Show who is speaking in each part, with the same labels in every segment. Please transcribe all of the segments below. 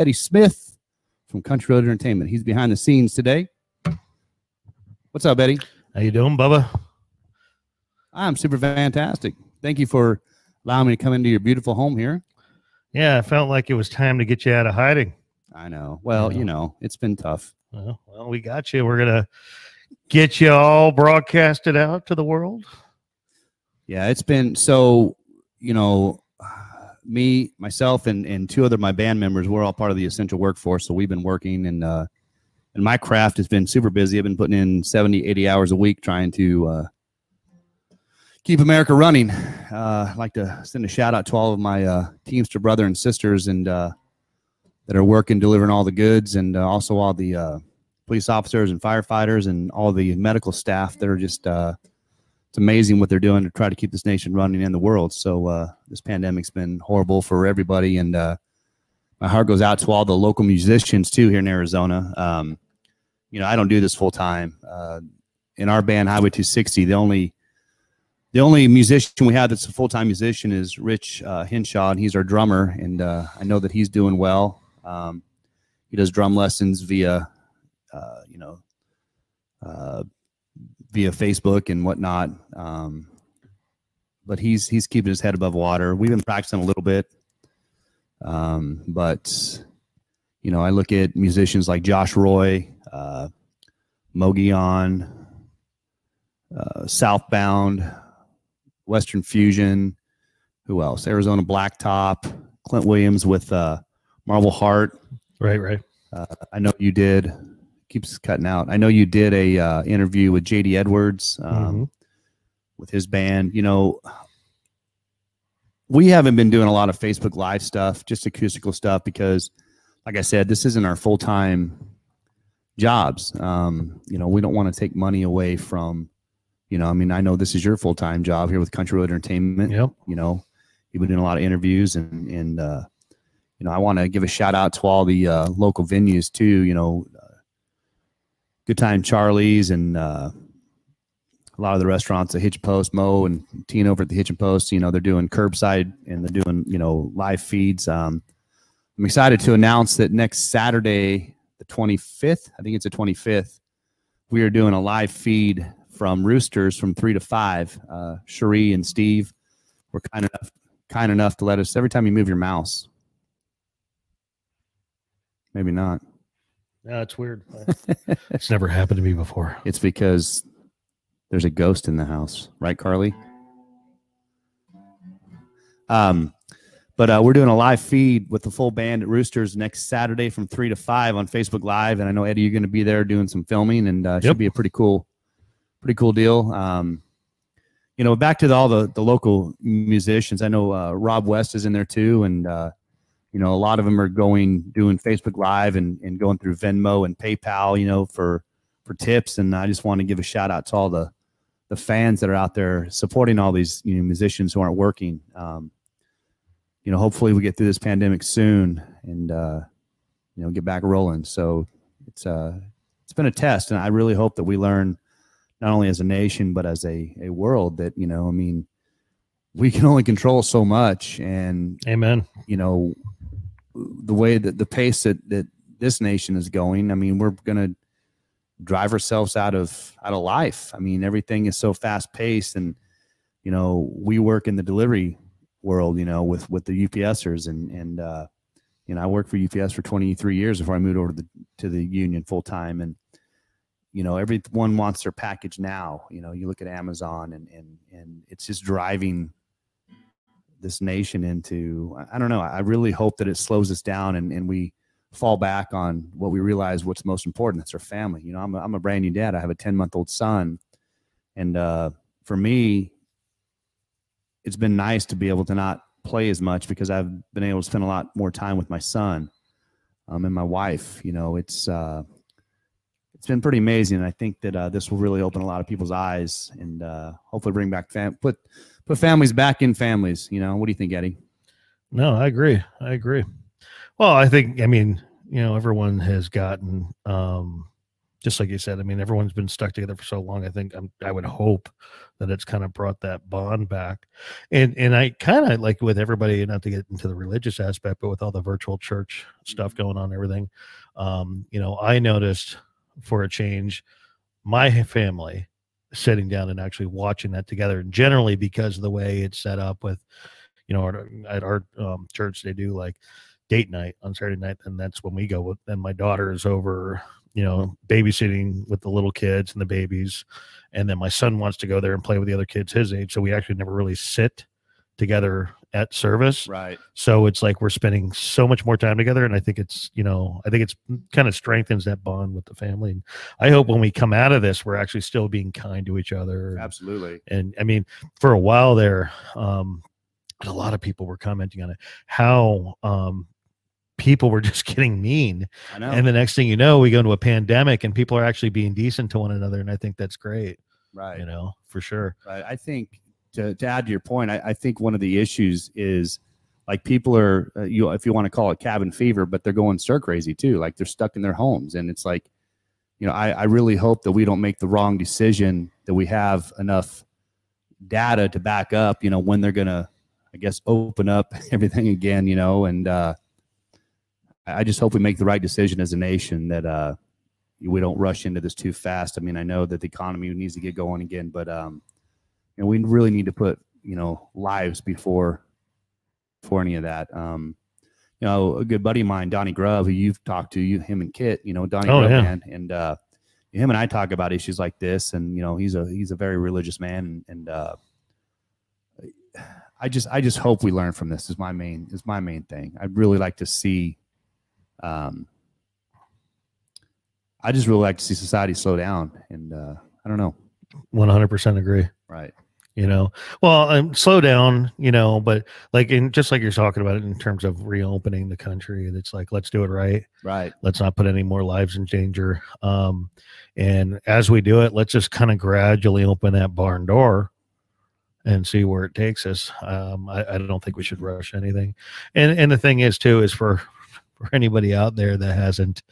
Speaker 1: Eddie Smith from Country Road Entertainment. He's behind the scenes today. What's up, Eddie?
Speaker 2: How you doing, Bubba?
Speaker 1: I'm super fantastic. Thank you for allowing me to come into your beautiful home here.
Speaker 2: Yeah, I felt like it was time to get you out of hiding.
Speaker 1: I know. Well, you know, it's been tough.
Speaker 2: Well, well, we got you. We're gonna get you all broadcasted out to the world.
Speaker 1: Yeah, it's been so, you know, me, myself, and and two other my band members, we're all part of the essential workforce. So we've been working and uh and my craft has been super busy. I've been putting in 70, 80 hours a week trying to uh keep America running. Uh I'd like to send a shout out to all of my uh Teamster brother and sisters and uh that are working delivering all the goods and uh, also all the uh police officers and firefighters and all the medical staff that are just it's amazing what they're doing to try to keep this nation running and the world. So uh, this pandemic's been horrible for everybody, and uh, my heart goes out to all the local musicians too here in Arizona. Um, you know, I don't do this full time. Uh, in our band, Highway 260, the only the only musician we have that's a full time musician is Rich uh, Henshaw, and he's our drummer. And uh, I know that he's doing well. Um, he does drum lessons via, uh, you know, via Facebook and whatnot. Um, but he's he's keeping his head above water. We've been practicing a little bit, um, but you know, I look at musicians like Josh Roy, uh, Mogollon, uh, Southbound, Western Fusion. Who else? Arizona Blacktop, Clint Williams with uh, Marvel Heart.
Speaker 2: Right, right.
Speaker 1: Uh, I know you did. Keeps cutting out. I know you did a uh, interview with JD Edwards um,
Speaker 2: Mhm.
Speaker 1: with his band. You know, we haven't been doing a lot of Facebook Live stuff, just acoustical stuff, because, like I said, this isn't our full time jobs. Um, you know, we don't want to take money away from. You know, I mean, I know this is your full time job here with Country Road Entertainment
Speaker 2: Yep.
Speaker 1: you know you've been doing a lot of interviews and and uh you know i want to give a shout out to all the uh local venues too you know good time charlie's and uh a lot of the restaurants the hitch post mo and teen over at the hitch and post you know they're doing curbside and they're doing you know live feeds um i'm excited to announce that next saturday the 25th i think it's the 25th we are doing a live feed from roosters from three to five uh cherie and steve were kind enough kind enough to let us every time you move your mouse. Maybe not.
Speaker 2: Yeah, it's weird. it's never happened to me before.
Speaker 1: It's because there's a ghost in the house, right, Carly? Um, but uh, we're doing a live feed with the full band at Roosters next Saturday from three to five on Facebook Live, and I know Eddie, you're going to be there doing some filming, and uh,
Speaker 2: Yep.
Speaker 1: should be a pretty cool, pretty cool deal. Um, you know, back to the, all the the local musicians. I know uh, Rob West is in there too, and uh, you know, a lot of them are going doing Facebook Live and and going through Venmo and PayPal. You know, for for tips, and I just want to give a shout out to all the the fans that are out there supporting all these you know musicians who aren't working. Um, you know, hopefully we get through this pandemic soon and uh, you know get back rolling. So it's uh it's been a test, and I really hope that we learn not only as a nation but as a a world that you know, I mean, we can only control so much, and
Speaker 2: Amen.
Speaker 1: you know the way that the pace that that this nation is going. I mean, we're gonna drive ourselves out of out of life. I mean, everything is so fast paced, and you know, we work in the delivery world. You know, with with the UPSers, and and uh, you know, I worked for UPS for 23 years before I moved over to the to the union full time, and you know, everyone wants their package now. You know, you look at Amazon, and and and it's just driving this nation into I- don't know. I really hope that it slows us down and, and we fall back on what we realize what's most important. That's our family. You know, I'm a, I'm a brand new dad. I have a 10 month old son. And uh, for me, it's been nice to be able to not play as much because I've been able to spend a lot more time with my son um, and my wife. You know, it's uh, it's been pretty amazing. And I think that uh, this will really open a lot of people's eyes and uh, hopefully bring back fam- put put families back in families. You know, what do you think, Eddie?
Speaker 2: No, I agree. I agree. Well, I think I mean, you know, everyone has gotten um just like you said, I mean, everyone's been stuck together for so long. I think I'm, I would hope that it's kind of brought that bond back. And and I kind of like with everybody, not to get into the religious aspect, but with all the virtual church stuff going on, everything. Um, you know, I noticed for a change, my family sitting down and actually watching that together. And generally, because of the way it's set up with, you know, at, our um, church, they do like date night on Saturday night, and that's when we go. And my daughter is over you know, babysitting with the little kids and the babies. And then my son wants to go there and play with the other kids his age. So we actually never really sit together at service.
Speaker 1: Right.
Speaker 2: So it's like we're spending so much more time together. And I think it's, you know, I think it's kind of strengthens that bond with the family. And I hope when we come out of this, we're actually still being kind to each other.
Speaker 1: Absolutely.
Speaker 2: And I mean, for a while there, um, a lot of people were commenting on it, how um, people were just getting mean.
Speaker 1: I know.
Speaker 2: And the next thing you know, we go into a pandemic and people are actually being decent to one another. And I think that's great.
Speaker 1: right.
Speaker 2: You know, for sure.
Speaker 1: Right. I think to, to add to your point, I, I think one of the issues is like people are, uh, you if you want to call it cabin fever, but they're going stir crazy too. Like they're stuck in their homes, and it's like, you know, I, I really hope that we don't make the wrong decision. That we have enough data to back up, you know, when they're gonna, I guess, open up everything again, you know, and uh, I I just hope we make the right decision as a nation that uh, we don't rush into this too fast. I mean, I know that the economy needs to get going again, but um, know, we really need to put you know lives before before any of that. Um, you know, a good buddy of mine, Donnie Grubb, who you've talked to, you, him and Kit, you know, Donnie
Speaker 2: Oh,
Speaker 1: Grubb,
Speaker 2: yeah.
Speaker 1: man, and uh, him and I talk about issues like this, and you know, he's a he's a very religious man, and, and uh, I just I just hope we learn from this. Is my main is my main thing. I'd really like to see. Um, I just really like to see society slow down, and uh, I don't know.
Speaker 2: 100% agree.
Speaker 1: Right.
Speaker 2: You know, well, um, slow down, you know, but like in just like you're talking about it in terms of reopening the country, it's like, let's do it right.
Speaker 1: Right.
Speaker 2: let's not put any more lives in danger. Um and as we do it let's just kind of gradually open that barn door and see where it takes us. Um I, I don't think we should rush anything. And and the thing is too is for for anybody out there that hasn't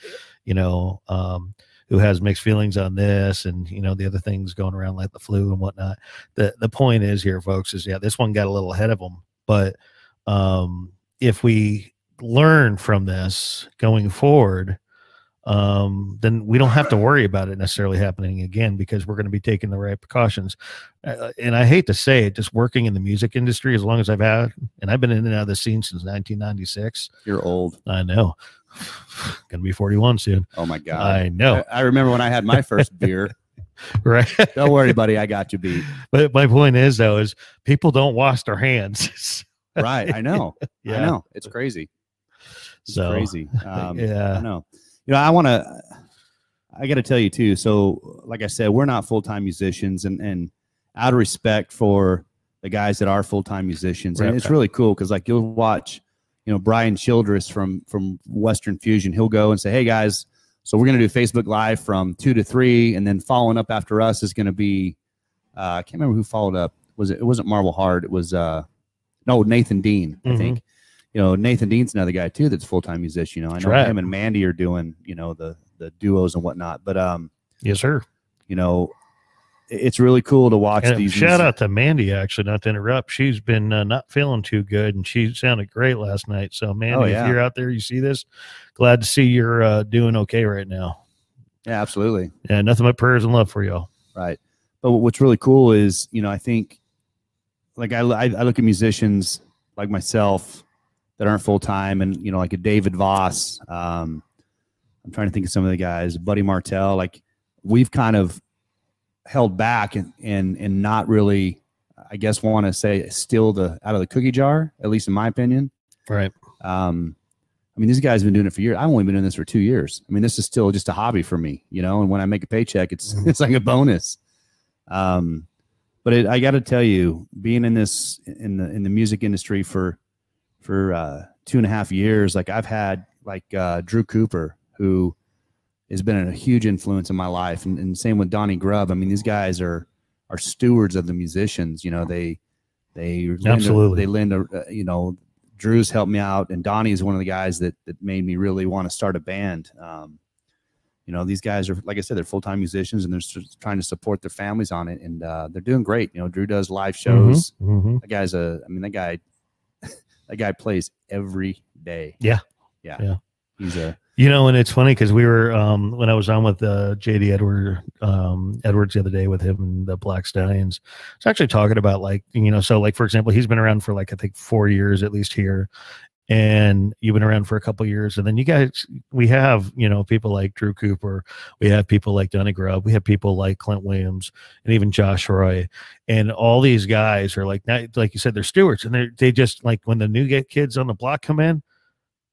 Speaker 2: you know um who has mixed feelings on this and you know the other things going around like the flu and whatnot the the point is here folks is yeah this one got a little ahead of them but um if we learn from this going forward, um, then we don't have to worry about it necessarily happening again because we're going to be taking the right precautions. Uh, and I hate to say it, just working in the music industry as long as I've had, and I've been in and out of the scene since 1996.
Speaker 1: You're old.
Speaker 2: I know, gonna be 41 soon.
Speaker 1: Oh my god.
Speaker 2: I know,
Speaker 1: I, I remember when I had my first beer.
Speaker 2: right?
Speaker 1: Don't worry, buddy. I got you beat.
Speaker 2: but my point is though, is people don't wash their hands.
Speaker 1: Right. I know.
Speaker 2: yeah.
Speaker 1: I know. It's crazy. It's
Speaker 2: So
Speaker 1: crazy. Um, I know. You know, I want to. I got to tell you too. So, like I said, we're not full time musicians, and and out of respect for the guys that are full time musicians, and it's really cool because like you'll watch, you know, Brian Childress from from Western Fusion. He'll go and say, "Hey guys, so we're gonna do Facebook Live from two to three, and then following up after us is gonna be, uh, I can't remember who followed up. Was it? It wasn't Marvel Hard. It was uh, no Nathan Dean. I
Speaker 2: Mhm.
Speaker 1: think. You know, Nathan Dean's another guy too that's full time musician. You know, I know
Speaker 2: right.
Speaker 1: him and Mandy are doing you know the the duos and whatnot. But um,
Speaker 2: yes, sir.
Speaker 1: you know, it's really cool to watch
Speaker 2: And
Speaker 1: these.
Speaker 2: shout out to Mandy, actually, not to interrupt. She's been uh, not feeling too good, and she sounded great last night. So, Mandy,
Speaker 1: Oh, yeah.
Speaker 2: if you're out there, you see this, glad to see you're uh, doing okay right now.
Speaker 1: Yeah, absolutely.
Speaker 2: Yeah, nothing but prayers and love for y'all.
Speaker 1: Right. But what's really cool is, you know, I think, like I, I, I look at musicians like myself that aren't full time, and you know, like a David Voss. Um, I'm trying to think of some of the guys, Buddy Martell. Like we've kind of held back and and and not really, I guess, want to say steal the out of the cookie jar. At least in my opinion.
Speaker 2: Right.
Speaker 1: Um, I mean, these guys have been doing it for years. I've only been doing this for two years. I mean, this is still just a hobby for me, you know. And when I make a paycheck, it's
Speaker 2: Mhm.
Speaker 1: it's like a bonus. Um, but it, I got to tell you, being in this in the in the music industry for for uh, two and a half years, like I've had like uh, Drew Cooper, who has been a huge influence in my life, and, and same with Donnie Grubb. I mean, these guys are are stewards of the musicians. You know, they they lend a-
Speaker 2: Absolutely.
Speaker 1: they lend a uh, you know Drew's helped me out, and Donnie is one of the guys that that made me really want to start a band. Um, you know, these guys are like I said, they're full time musicians and they're trying to support their families on it, and uh, they're doing great. You know, Drew does live shows.
Speaker 2: Mhm.
Speaker 1: That guy's a, I mean, that guy, that guy plays every day.
Speaker 2: Yeah.
Speaker 1: yeah,
Speaker 2: Yeah.
Speaker 1: He's a
Speaker 2: You know, and it's funny because we were um, when I was on with uh, JD Edward um, Edwards the other day with him and the Black Stallions. It's actually talking about like you know, so like for example, he's been around for like I think four years at least here, and you've been around for a couple years, and then you guys, we have you know people like Drew Cooper, we have people like Donny Grubb, we have people like Clint Williams, and even Josh Roy, and all these guys are like not- like you said, they're stewards, and they they just like when the new get kids on the block come in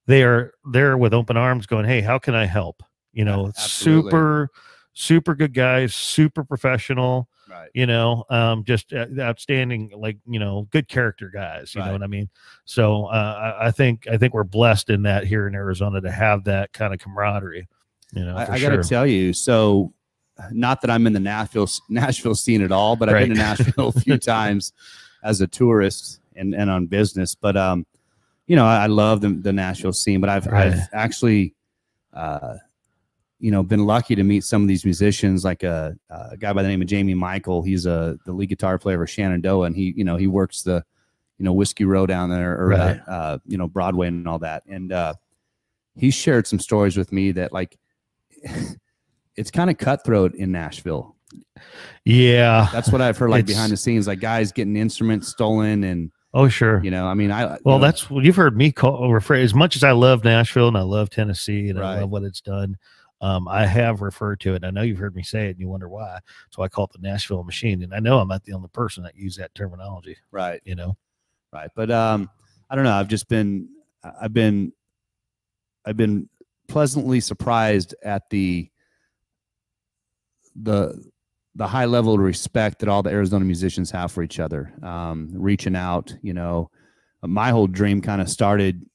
Speaker 2: they are there with open arms going hey how can i help you know
Speaker 1: absolutely.
Speaker 2: super super good guys super professional
Speaker 1: right.
Speaker 2: you know um just uh, outstanding like you know good character guys you know what i mean so uh, I, I think i think we're blessed in that here in arizona to have that kind of camaraderie you know
Speaker 1: I, I
Speaker 2: sure.
Speaker 1: got to tell you, so not that I'm in the Nashville Nashville scene at all, but I've been to Nashville a few times as a tourist and, and on business. But um, you know, I, I love the, the Nashville scene, but I've
Speaker 2: Right.
Speaker 1: I've actually uh, you know, been lucky to meet some of these musicians, like a, a guy by the name of Jamie Michael. He's a the lead guitar player for Shenandoah, and he you know he works the you know Whiskey Row down there or
Speaker 2: Right.
Speaker 1: uh, uh, you know Broadway and all that, and uh, he shared some stories with me that like it's kind of cutthroat in Nashville.
Speaker 2: yeah
Speaker 1: That's what I've heard like behind the scenes, like guys getting instruments stolen, and
Speaker 2: oh sure
Speaker 1: you know, I mean, I
Speaker 2: Well,
Speaker 1: you know,
Speaker 2: that's what you've heard me call refer as much as I love Nashville and I love Tennessee and I love what it's done. Um, I have referred to it. I know you've heard me say it and you wonder why. So I call it the Nashville machine. And I know I'm not the only person that use that terminology,
Speaker 1: right,
Speaker 2: you know?
Speaker 1: right. But um, I don't know. I've just been, I've been, I've been pleasantly surprised at the the the high level of respect that all the Arizona musicians have for each other. Um, reaching out, you know, my whole dream kind of started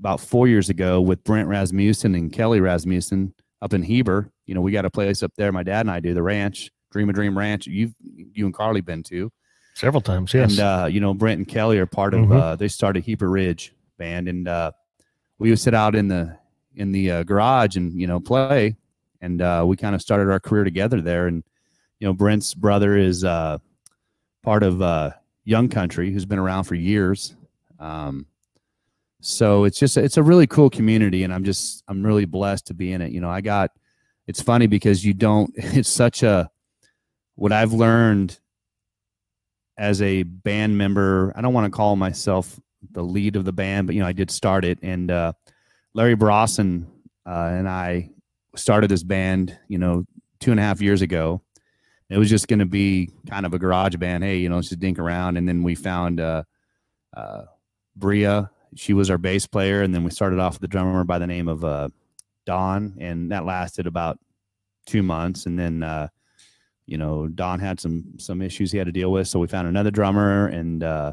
Speaker 1: about four years ago with Brent Rasmussen and Kelly Rasmussen up in Heber. You know, we got a place up there. My dad and I do the ranch, Dream of Dream Ranch. You've you and Carly been to,
Speaker 2: Several times, yes.
Speaker 1: and uh, you know Brent and Kelly are part of.
Speaker 2: Mhm.
Speaker 1: Uh, they started Heber Ridge band, and uh, we would sit out in the in the uh, garage and you know play, and uh, we kind of started our career together there. And you know Brent's brother is uh, part of uh, Young Country, who's been around for years. Um, so it's just it's a really cool community, and I'm just I'm really blessed to be in it. You know, I got it's funny because you don't. It's such a what I've learned as a band member. I don't want to call myself the lead of the band, but you know, I did start it. And uh, Larry Brosson uh, and I started this band, you know, two and a half years ago. It was just going to be kind of a garage band. Hey, you know, let's just dink around. And then we found uh, uh, Bria. She was our bass player, and then we started off with a drummer by the name of uh, Don, and that lasted about two months. And then uh, you know, Don had some some issues he had to deal with, so we found another drummer, and uh,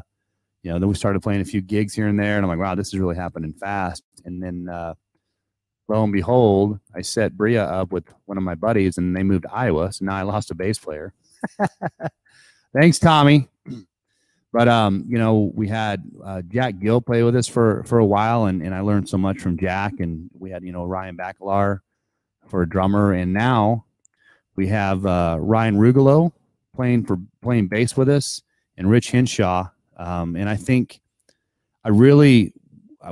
Speaker 1: you know, then we started playing a few gigs here and there, and I'm like, wow, this is really happening fast. And then uh, lo and behold, I set Bria up with one of my buddies, and they moved to Iowa, so now I lost a bass player. Thanks, Tommy. But um, you know, we had uh, Jack Gill play with us for for a while, and and I learned so much from Jack, and we had you know Ryan Bacalar for a drummer, and now we have uh, Ryan Rugolo playing for playing bass with us, and Rich Henshaw. Um, and I think I really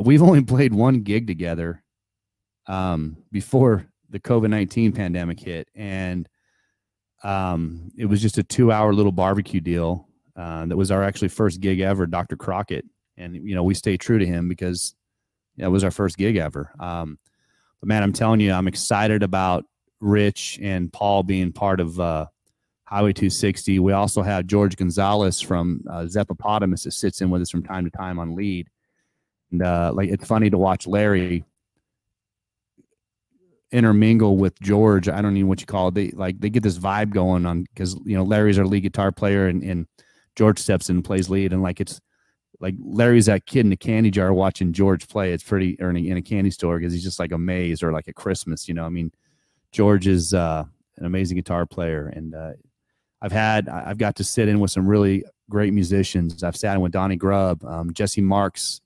Speaker 1: we've only played one gig together um, before the COVID nineteen pandemic hit, and um, it was just a two hour little barbecue deal. Uh, that was our actually first gig ever, Dr. Crockett, and you know we stay true to him because that was our first gig ever. Um, but man, I'm telling you, I'm excited about Rich and Paul being part of uh, Highway 260. We also have George Gonzalez from uh, Zeppopotamus that sits in with us from time to time on lead. And uh, like it's funny to watch Larry intermingle with George. I don't even know what you call it. They like they get this vibe going on because you know Larry's our lead guitar player and, and George steps in and plays lead and like it's like Larry's that kid in the candy jar watching George play. It's pretty or in a, candy store because he's just like amazed or like at Christmas. You know, I mean, George is uh, an amazing guitar player, and uh, I've had I've got to sit in with some really great musicians. I've sat in with Donnie Grubb, um, Jesse Marks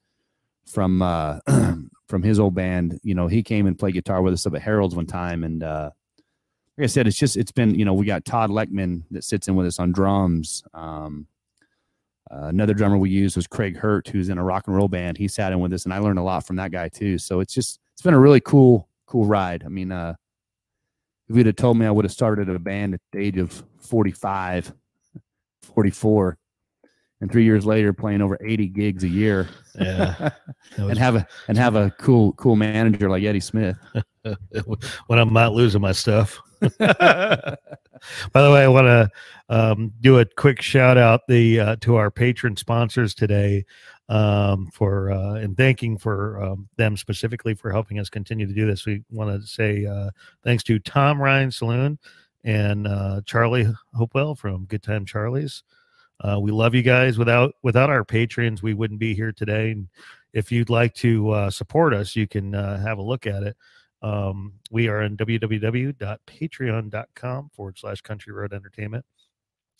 Speaker 1: from uh, from his old band. You know, he came and played guitar with us up at Harold's one time, and uh, like I said, it's just it's been you know we got Todd Leckman that sits in with us on drums. Um, uh, another drummer we used was Craig Hurt, who's in a rock and roll band. He sat in with us, and I learned a lot from that guy too. So it's just it's been a really cool cool ride. I mean, uh, if you'd have told me I would have started a band at the age of 45, 44, and three years later playing over 80 gigs a year,
Speaker 2: Yeah. Was-
Speaker 1: and have a and have a cool cool manager like Eddie Smith.
Speaker 2: when I'm not losing my stuff. By the way, I want to um, do a quick shout out the uh, to our patron sponsors today um, for uh, and thanking for um, them specifically for helping us continue to do this. We want to say uh, thanks to Tom Ryan Saloon and uh, Charlie Hopewell from Good Time Charlie's. Uh, we love you guys. Without without our patrons, we wouldn't be here today. And if you'd like to uh, support us, you can uh, have a look at it. Um, we are on www.patreon.com forward slash country road entertainment.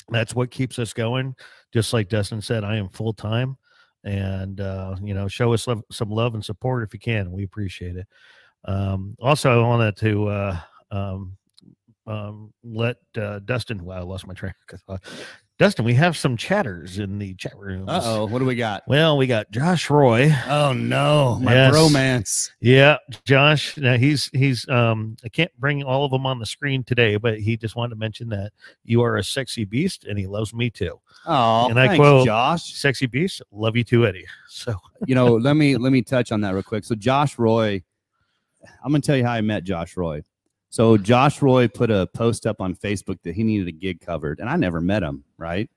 Speaker 2: That's what keeps us going. Just like Dustin said, I am full time and, uh, you know, show us love, some love and support if you can. We appreciate it. Um, also, I wanted to, uh, um, um, let uh, Dustin. Wow, I lost my train. Dustin, we have some chatters in the chat room.
Speaker 1: Uh oh, what do we got?
Speaker 2: Well, we got Josh Roy.
Speaker 1: Oh no, my
Speaker 2: Yes.
Speaker 1: bromance.
Speaker 2: Yeah, Josh. Now he's he's um I can't bring all of them on the screen today, but he just wanted to mention that you are a sexy beast and he loves me too.
Speaker 1: Oh,
Speaker 2: And I
Speaker 1: thanks,
Speaker 2: quote-
Speaker 1: Josh.
Speaker 2: Sexy beast, love you too, Eddie. So
Speaker 1: you know, let me let me touch on that real quick. So Josh Roy, I'm gonna tell you how I met Josh Roy. So Josh Roy put a post up on Facebook that he needed a gig covered, and I never met him. Right?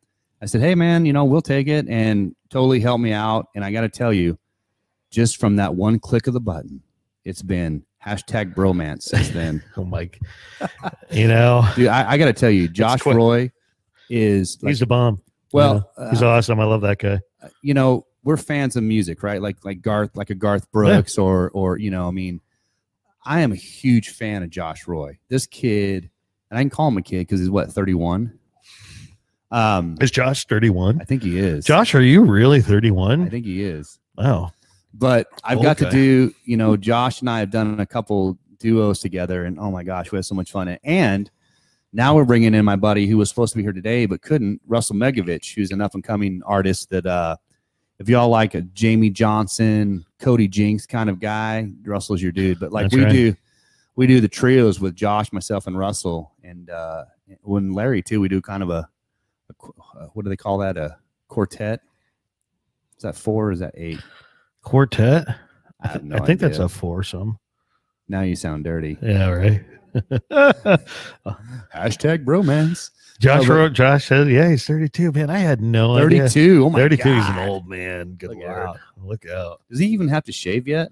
Speaker 1: I said, "Hey man, you know, we'll take it," and totally help me out. And I got to tell you, just from that one click of the button, it's been hashtag bromance since then.
Speaker 2: oh my you know,
Speaker 1: Dude, I, I got to tell you, Josh. Roy is like,
Speaker 2: he's a bomb.
Speaker 1: well,
Speaker 2: He's
Speaker 1: uh,
Speaker 2: awesome. I love that guy.
Speaker 1: you know, we're fans of music, right? Like like Garth, like a Garth Brooks, or or you know, I mean, I am a huge fan of Josh Roy. This kid, and I can call him a kid because he's what thirty one. Um,
Speaker 2: Is Josh 31?
Speaker 1: I think he is.
Speaker 2: Josh, are you really 31?
Speaker 1: I think he is.
Speaker 2: Wow.
Speaker 1: But I've got to do, you know, Josh and I have done a couple duos together, and oh my gosh, we had so much fun. And now we're bringing in my buddy who was supposed to be here today but couldn't, Russell Megovich, who's an up and coming artist that, uh, if y'all like a Jamey Johnson, Cody Jinks kind of guy, Russell's your dude. But like
Speaker 2: That's
Speaker 1: we
Speaker 2: right.
Speaker 1: do, we do the trios with Josh, myself, and Russell, and uh, when Larry too, we do kind of a, a uh, what do they call that? A quartet. Is that four or is that eight?
Speaker 2: Quartet?
Speaker 1: I, no
Speaker 2: I think that's
Speaker 1: idea.
Speaker 2: a foursome.
Speaker 1: Now you sound dirty.
Speaker 2: Yeah, right.
Speaker 1: Hashtag bromance.
Speaker 2: Josh wrote, Josh said, yeah, he's 32. Man, I had no idea.
Speaker 1: 32. Oh my
Speaker 2: 32 he's
Speaker 1: God.
Speaker 2: an old man. Good
Speaker 1: Look
Speaker 2: lord.
Speaker 1: out.
Speaker 2: Look out.
Speaker 1: Does he even have to shave yet?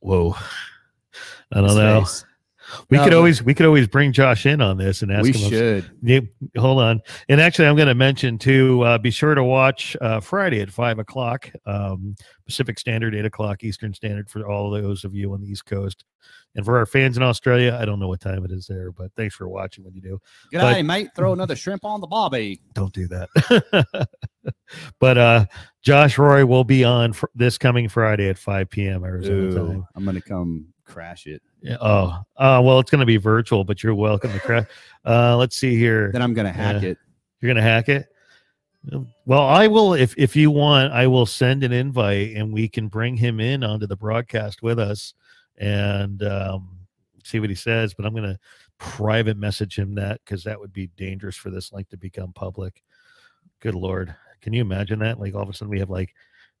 Speaker 2: Whoa. I don't
Speaker 1: His
Speaker 2: know.
Speaker 1: face.
Speaker 2: We
Speaker 1: No,
Speaker 2: could always we could always bring Josh in on this and ask
Speaker 1: We
Speaker 2: him.
Speaker 1: should.
Speaker 2: Hold on. And actually, I'm going to mention too. Uh, be sure to watch uh, Friday at five o'clock um, Pacific Standard, eight o'clock Eastern Standard for all those of you on the East Coast. And for our fans in Australia, I don't know what time it is there, but thanks for watching when you do.
Speaker 1: Good
Speaker 2: But-
Speaker 1: day, mate. Throw another shrimp on the bobby.
Speaker 2: Don't do that. but uh, Josh Roy will be on this coming Friday at 5 p.m. Arizona time.
Speaker 1: I'm gonna come crash it.
Speaker 2: Yeah. Oh, uh, well, it's going to be virtual, but you're welcome to crash. Uh, let's see here.
Speaker 1: Then I'm gonna hack
Speaker 2: Yeah.
Speaker 1: it.
Speaker 2: You're gonna hack it. Well, I will if if you want, I will send an invite and we can bring him in onto the broadcast with us and um, see what he says. But I'm gonna private message him that because that would be dangerous for this link to become public. Good lord, can you imagine that? Like all of a sudden we have like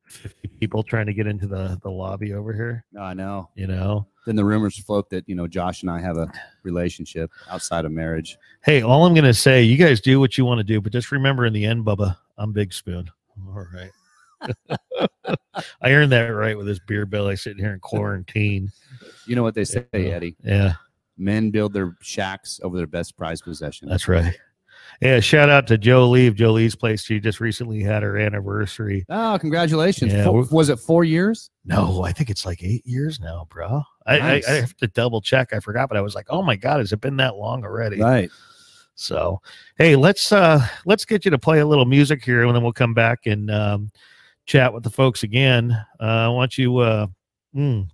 Speaker 2: 50 people trying to get into the the lobby over here.
Speaker 1: No, I know.
Speaker 2: You know.
Speaker 1: Then the rumors float that you know Josh and I have a relationship outside of marriage.
Speaker 2: Hey, all I'm gonna say, you guys do what you want to do, but just remember in the end, Bubba, I'm Big Spoon. All right. I earned that right with this beer belly sitting here in quarantine.
Speaker 1: You know what they say,
Speaker 2: Yeah.
Speaker 1: Eddie?
Speaker 2: Yeah,
Speaker 1: Men build their shacks over their best prized possession.
Speaker 2: that's right. Yeah, shout out to Joe Lee of Joe Lee's place. She just recently had her anniversary.
Speaker 1: Oh, congratulations!
Speaker 2: Yeah,
Speaker 1: was it four years?
Speaker 2: No, I think it's like eight years now, bro. I,
Speaker 1: Nice.
Speaker 2: I, I have to double check. I forgot, but I was like, oh my god, has it been that long already?
Speaker 1: Right.
Speaker 2: So, hey, let's uh let's get you to play a little music here, and then we'll come back and um, chat with the folks again. Uh, why don't you uh, Mm.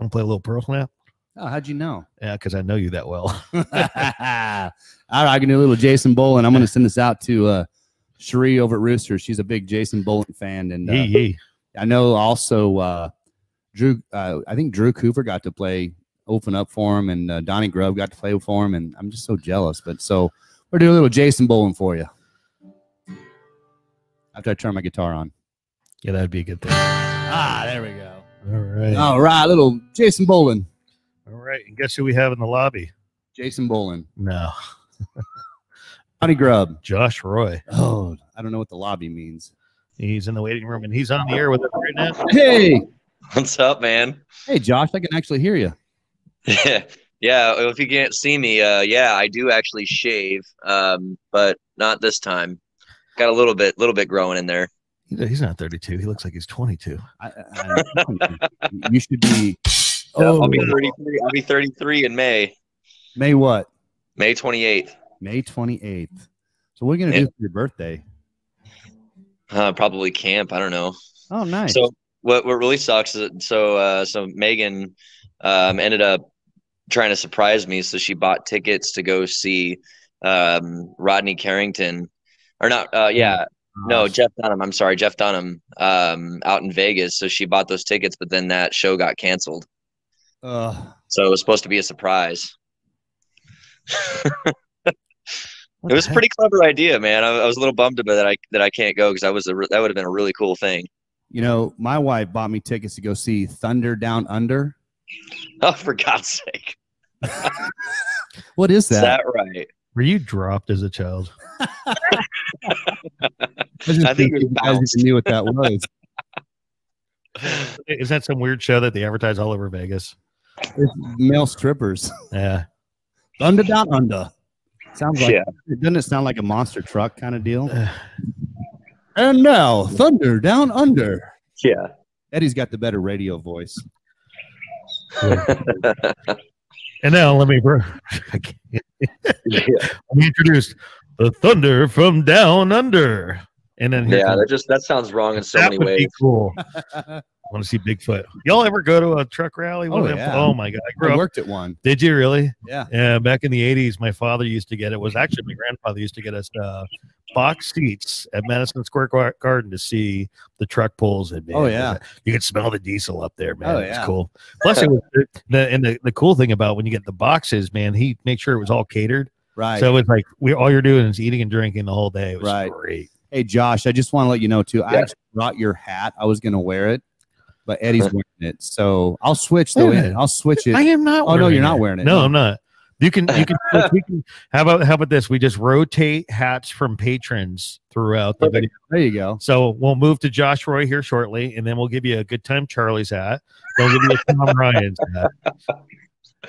Speaker 2: Want to play a little pearl snap?
Speaker 1: Oh, how'd you know?
Speaker 2: Yeah, because I know you that well.
Speaker 1: All right, I can do a little Jason Boland. I'm going to send this out to uh, Cherie over at Rooster. She's a big Jason Boland fan, and uh,
Speaker 2: yee.
Speaker 1: I know also uh, Drew. Uh, I think Drew Cooper got to play open up for him, and uh, Donnie Grubb got to play for him, and I'm just so jealous. But so we're doing a little Jason Boland for you after I turn my guitar on.
Speaker 2: Yeah, that'd be a good thing.
Speaker 1: Ah, there we go.
Speaker 2: All right.
Speaker 1: All right, little Jason Boland.
Speaker 2: All right. And guess who we have in the lobby?
Speaker 1: Jason Boland.
Speaker 2: No.
Speaker 1: Donnie Grubb.
Speaker 2: Josh Roy.
Speaker 1: Oh, I don't know what the lobby means.
Speaker 2: He's in the waiting room and he's on the air with us right now.
Speaker 1: Hey,
Speaker 3: What's up, man?
Speaker 1: hey, Josh, I can actually hear you.
Speaker 3: yeah, Yeah, if you can't see me, uh, yeah, I do actually shave, um, but not this time. Got a little bit, little bit growing in there.
Speaker 2: He's not 32. He looks like he's 22.
Speaker 1: I, I, you should be.
Speaker 3: I'll be
Speaker 1: Oh,
Speaker 3: 33. I'll be 33 in May,
Speaker 1: May what?
Speaker 3: May 28th.
Speaker 1: May 28th. So what are you going to
Speaker 3: Yeah.
Speaker 1: do for your birthday?
Speaker 3: Uh, probably camp. I don't know.
Speaker 1: Oh, nice.
Speaker 3: So what what really sucks is that, so uh, so Megan um, ended up trying to surprise me, so she bought tickets to go see um, Rodney Carrington, or not? Uh, yeah, no, Jeff Dunham. I'm sorry, Jeff Dunham, um, out in Vegas. So she bought those tickets, but then that show got canceled.
Speaker 1: Uh,
Speaker 3: So it was supposed to be a surprise. It was a pretty clever idea, man. I, I was a little bummed about that I that I can't go because I was a re- that would have been a really cool thing.
Speaker 1: you know, my wife bought me tickets to go see Thunder Down Under.
Speaker 3: Oh, for God's sake!
Speaker 1: What is
Speaker 3: Is
Speaker 1: that?
Speaker 3: that right?
Speaker 2: Were you dropped as a child?
Speaker 1: was just
Speaker 3: I think it was
Speaker 1: thinking you guys
Speaker 3: bounced.
Speaker 1: even knew what that was.
Speaker 2: Is that some weird show that they advertise all over Vegas?
Speaker 1: It's male strippers.
Speaker 2: Yeah.
Speaker 1: Thunder Down Under. Sounds like
Speaker 3: Yeah.
Speaker 1: doesn't it sound like a monster truck kind of deal? And now, Thunder Down Under.
Speaker 3: Yeah.
Speaker 1: Eddie's got the better radio voice.
Speaker 2: And now let me, bro- I can't-
Speaker 3: yeah,
Speaker 2: let me introduce the Thunder from Down Under. And then
Speaker 3: yeah. That just that sounds wrong in so
Speaker 2: that
Speaker 3: many
Speaker 2: would
Speaker 3: ways.
Speaker 2: be cool. Want to see Bigfoot? Y'all ever go to a truck rally?
Speaker 1: Oh, yeah.
Speaker 2: oh my god! I
Speaker 1: I
Speaker 2: up.
Speaker 1: worked at one.
Speaker 2: Did you really?
Speaker 1: Yeah.
Speaker 2: Yeah. Back in the '80s, my father used to get it. Was actually my grandfather used to get us uh, box seats at Madison Square Garden to see the truck pulls. And man,
Speaker 1: Oh, yeah.
Speaker 2: you could smell the diesel up there, man.
Speaker 1: Oh, yeah.
Speaker 2: cool. Plus, it was the and the, the cool thing about when you get the boxes, man, he make sure it was all catered.
Speaker 1: Right.
Speaker 2: So it's like we all you're doing is eating and drinking the whole day. It was
Speaker 1: Right.
Speaker 2: great.
Speaker 1: hey, Josh, I just want to let you know too. I actually brought your hat. I was going to wear it, but Eddie's wearing it. So I'll switch the
Speaker 2: Wait a
Speaker 1: way.
Speaker 2: minute.
Speaker 1: I'll switch it.
Speaker 2: I am not.
Speaker 1: Oh, no, you're not wearing it.
Speaker 2: No,
Speaker 1: No.
Speaker 2: I'm not. You can. You can. we can. How about how about this? We just rotate hats from patrons throughout the video.
Speaker 1: There you go.
Speaker 2: So we'll move to Josh Roy here shortly, and then we'll give you a good time Charlie's hat. We'll give you a Tom Ryan's hat.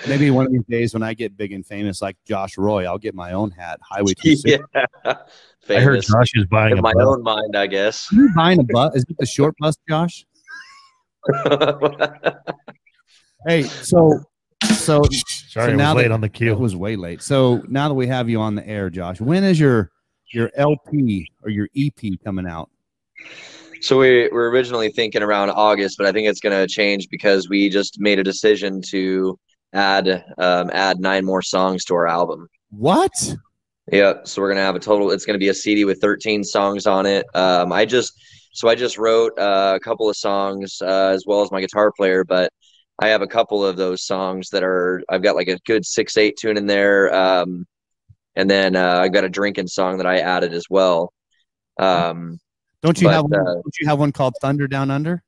Speaker 1: Maybe one of these days when I get big and famous like Josh Roy, I'll get my own hat. Highway 260.
Speaker 3: yeah.
Speaker 2: I heard Josh is buying
Speaker 3: In
Speaker 2: a
Speaker 3: my
Speaker 2: boat.
Speaker 3: own mind, I guess.
Speaker 1: Are you buying a bus? Is it the short bus, Josh? Hey, so so
Speaker 2: Sorry,
Speaker 1: So
Speaker 2: I
Speaker 1: now
Speaker 2: was late
Speaker 1: that-
Speaker 2: on the queue.
Speaker 1: it was way late. So now that we have you on the air, Josh, when is your your LP or your EP coming out?
Speaker 3: so we were originally thinking around August, but I think it's going to change because we just made a decision to add um, add nine more songs to our album.
Speaker 1: What?
Speaker 3: Yeah, so we're gonna have a total. It's gonna be a CD with 13 songs on it. Um, I just so I just wrote uh, a couple of songs uh, as well as my guitar player, but I have a couple of those songs that are I've got like a good six eight tune in there, um, and then uh, I've got a drinking song that I added as well. Um,
Speaker 1: Don't you
Speaker 3: But,
Speaker 1: have one,
Speaker 3: uh,
Speaker 1: don't you have one called Thunder Down Under?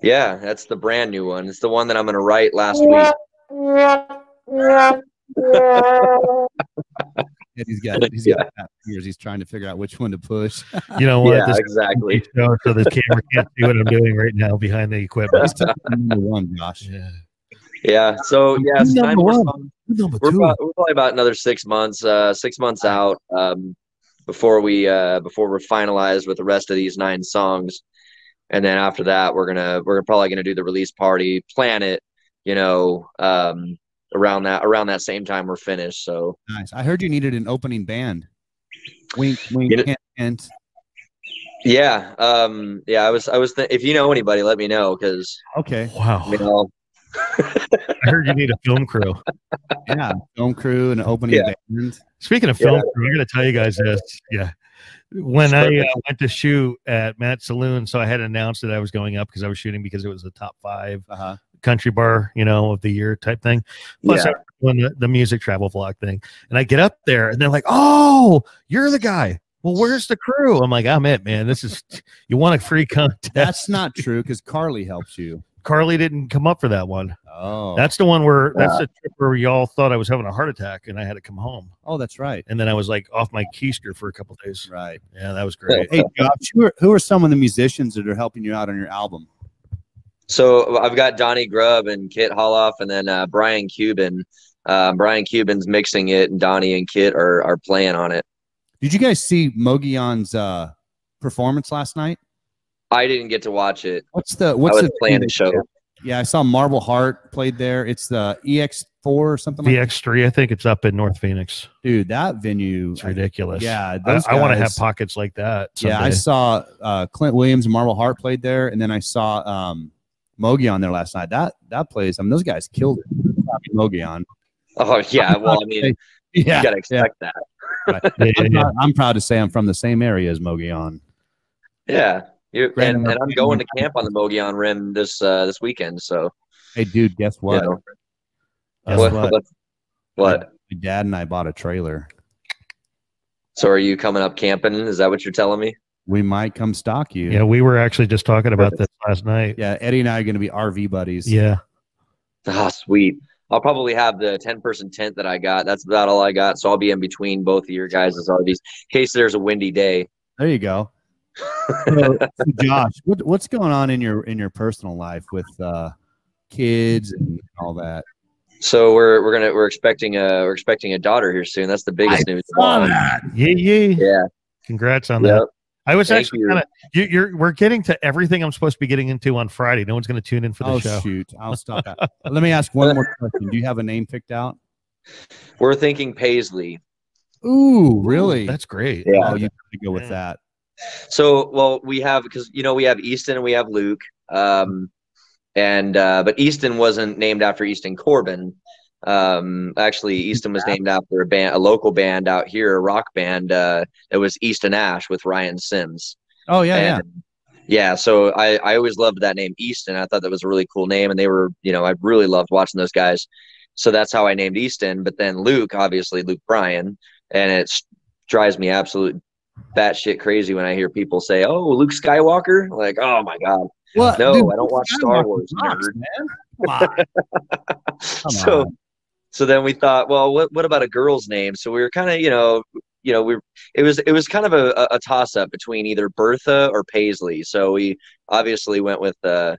Speaker 3: yeah, that's the brand new one. It's the one that I'm gonna write last week.
Speaker 1: Yeah, he's got he's got fat fingers. He's trying to figure out which one to push.
Speaker 2: You know what?
Speaker 3: Yeah,
Speaker 2: This
Speaker 3: exactly.
Speaker 2: show, so the camera can't see what I'm doing right now behind the equipment.
Speaker 1: Number one, Josh.
Speaker 2: Yeah.
Speaker 3: Yeah. So yeah, it's
Speaker 2: Number one.
Speaker 3: songs.
Speaker 2: Number
Speaker 3: we're,
Speaker 2: two.
Speaker 3: about, we're probably about another six months, uh, six months out um, before we uh, before we're finalized with the rest of these nine songs, and then after that, we're gonna we're probably gonna do the release party, plan it, you know, um, around that around that same time we're finished. So
Speaker 1: Nice. I heard you needed an opening band. Wink, wink,
Speaker 3: Get it?
Speaker 1: hint, hint.
Speaker 3: Yeah, um, yeah. I was, I was. Th- if you know anybody, let me know because
Speaker 1: Okay.
Speaker 2: Wow.
Speaker 3: you know.
Speaker 2: I heard you need a film crew.
Speaker 1: Yeah. Film crew and opening
Speaker 3: Yeah.
Speaker 1: band.
Speaker 2: Speaking of film crew, I'm going to tell you guys this. Yeah. When I uh, went to shoot at Matt Saloon, so I had announced that I was going up because I was shooting because it was the top five
Speaker 1: Uh-huh.
Speaker 2: Country bar, you know, of the year type thing. Plus,
Speaker 3: Yeah.
Speaker 2: Doing the, the music travel vlog thing. And I get up there and they're like, oh, you're the guy. Well, where's the crew? I'm like, I'm it, man. This is, you want a free contest.
Speaker 1: That's not true because Carly helps you.
Speaker 2: Carly didn't come up for that one.
Speaker 1: Oh.
Speaker 2: That's the one where, that's the trip where y'all thought I was having a heart attack and I had to come home.
Speaker 1: oh, that's right.
Speaker 2: And then I was like off my keister for a couple days.
Speaker 1: Right.
Speaker 2: Yeah, that was great.
Speaker 1: Hey, Josh, who are, who are some of the musicians that are helping you out on your album?
Speaker 3: So I've got Donnie Grubb and Kit Holoff, and then uh, Brian Cuban. Uh, Brian Cuban's mixing it, and Donnie and Kit are are playing on it.
Speaker 1: Did you guys see Mogollon's uh, performance last night?
Speaker 3: I didn't get to watch it.
Speaker 1: What's the what's
Speaker 3: I was
Speaker 1: the
Speaker 3: playing the show.
Speaker 1: Yeah, I saw Marble Heart played there. It's the EX4 or something like that.
Speaker 2: VX3, I think it's up in North Phoenix.
Speaker 1: Dude, that venue.
Speaker 2: It's ridiculous.
Speaker 1: Yeah,
Speaker 2: I,
Speaker 1: those
Speaker 2: I want to have pockets like that.
Speaker 1: Yeah, I saw uh, Clint Williams and Marble Hart played there, and then I saw um, Mogollon there last night. That that place, I mean, those guys killed it. Mogollon.
Speaker 3: Oh yeah, well I mean you gotta expect that.
Speaker 2: Yeah, yeah,
Speaker 1: I'm,
Speaker 2: yeah.
Speaker 1: proud, I'm proud to say I'm from the same area as Mogollon.
Speaker 3: Yeah, you, and, and I'm going to camp on the Mogollon Rim this uh, this weekend. So
Speaker 1: Hey, dude, guess
Speaker 3: you
Speaker 1: what?
Speaker 3: know,
Speaker 1: Guess
Speaker 3: what,
Speaker 1: what?
Speaker 3: what what?
Speaker 1: My dad and I bought a trailer.
Speaker 3: So are you coming up camping? Is that what you're telling me?
Speaker 1: We might come stalk you.
Speaker 2: Yeah, we were actually just talking about this last night.
Speaker 1: Yeah, Eddie and I are going to be RV buddies.
Speaker 2: Yeah.
Speaker 3: Ah, sweet. I'll probably have the 10 person tent that I got. That's about all I got. So I'll be in between both of your guys' RVs in case there's a windy day.
Speaker 1: There you go. So, so Josh, what, what's going on in your in your personal life with uh, kids and all that?
Speaker 3: So we're we're gonna we're expecting a we're expecting a daughter here soon. That's the biggest news. of all.
Speaker 2: Yeah, yeah.
Speaker 3: Yeah.
Speaker 2: Congrats on
Speaker 3: Yep.
Speaker 2: that. I was
Speaker 3: Thank
Speaker 2: actually kind of you, you're we're getting to everything I'm supposed to be getting into on Friday. No one's going to tune in for the
Speaker 1: Oh
Speaker 2: show.
Speaker 1: shoot! I'll stop that. Let me ask one more question. Do you have a name picked out?
Speaker 3: We're thinking Paisley.
Speaker 1: Ooh, really?
Speaker 2: That's great.
Speaker 3: Yeah.
Speaker 1: Oh, you have to go with that.
Speaker 3: So well we have because you know we have Easton and we have Luke. Um and uh but Easton wasn't named after Easton Corbin. Um actually Easton was named after a band a local band out here, a rock band. Uh it was Easton Ash with Ryan Sims.
Speaker 1: Oh yeah, yeah.
Speaker 3: And, yeah, so I, I always loved that name Easton. I thought that was a really cool name, and they were, you know, I really loved watching those guys. So that's how I named Easton. But then Luke, obviously Luke Bryan, and it drives me absolute batshit crazy when I hear people say, "Oh, Luke Skywalker!" Like, oh my god,
Speaker 1: What?
Speaker 3: no,
Speaker 1: Dude,
Speaker 3: I don't watch Star Wars, nerd.
Speaker 1: man. Come on.
Speaker 3: so
Speaker 1: on.
Speaker 3: So then we thought, well, what what about a girl's name? So we were kind of, you know, you know, we it was it was kind of a, a, toss up between either Bertha or Paisley. So we obviously went with uh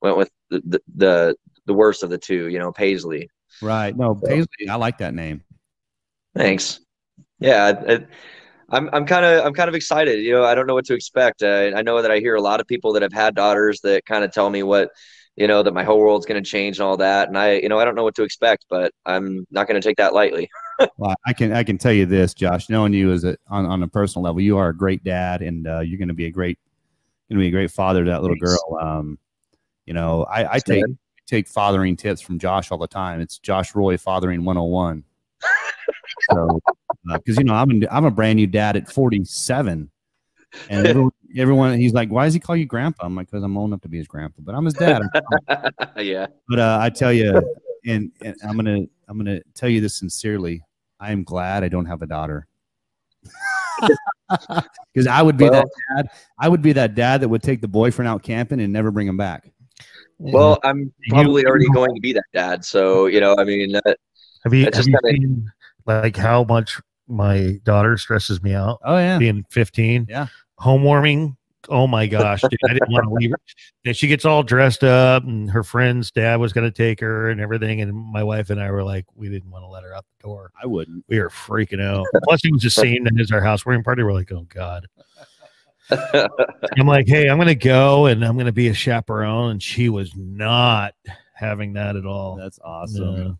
Speaker 3: went with the the the, worst of the two, you know, Paisley.
Speaker 1: Right. No, Paisley. I like that name.
Speaker 3: Thanks. Yeah, it, I'm I'm kind of I'm kind of excited. You know, I don't know what to expect. Uh, I know that I hear a lot of people that have had daughters that kind of tell me what, you know, that my whole world's going to change and all that. And I, you know, I don't know what to expect, but I'm not going to take that lightly.
Speaker 1: Well, I can I can tell you this, Josh. Knowing you as a on, on a personal level, you are a great dad, and uh, you're going to be a great going to be a great father to that little
Speaker 3: Thanks.
Speaker 1: girl. Um, you know, I, I take take fathering tips from Josh all the time. It's Josh Roy Fathering 101. so, because you know, I'm a, I'm a brand new dad at 47, and everyone, everyone he's like, "Why does he call you grandpa?" I'm like, "Because I'm old enough to be his grandpa, but I'm his dad."
Speaker 3: yeah.
Speaker 1: But uh, I tell you, and, and I'm gonna I'm gonna tell you this sincerely. I am glad I don't have a daughter. Because I would be that dad. I would be that dad that would take the boyfriend out camping and never bring him back.
Speaker 3: Well, I'm
Speaker 2: You-
Speaker 3: probably already going to be that dad. So, you know, I mean, uh,
Speaker 2: have you
Speaker 3: that's
Speaker 2: have
Speaker 3: just
Speaker 2: you
Speaker 3: kinda-
Speaker 2: seen like how much my daughter stresses me out
Speaker 1: Oh yeah,
Speaker 2: being 15?
Speaker 1: Yeah.
Speaker 2: Home warming. Oh my gosh, dude, I didn't want to leave her. And she gets all dressed up, and her friend's dad was going to take her and everything. And my wife and I were like, we didn't want to let her out the door.
Speaker 1: I wouldn't.
Speaker 2: We were freaking out. Plus, it was the same night as our housewarming party. We're like, oh god. I'm like, hey, I'm gonna go and I'm gonna be a chaperone, and she was not having that at all.
Speaker 1: That's awesome.
Speaker 2: No.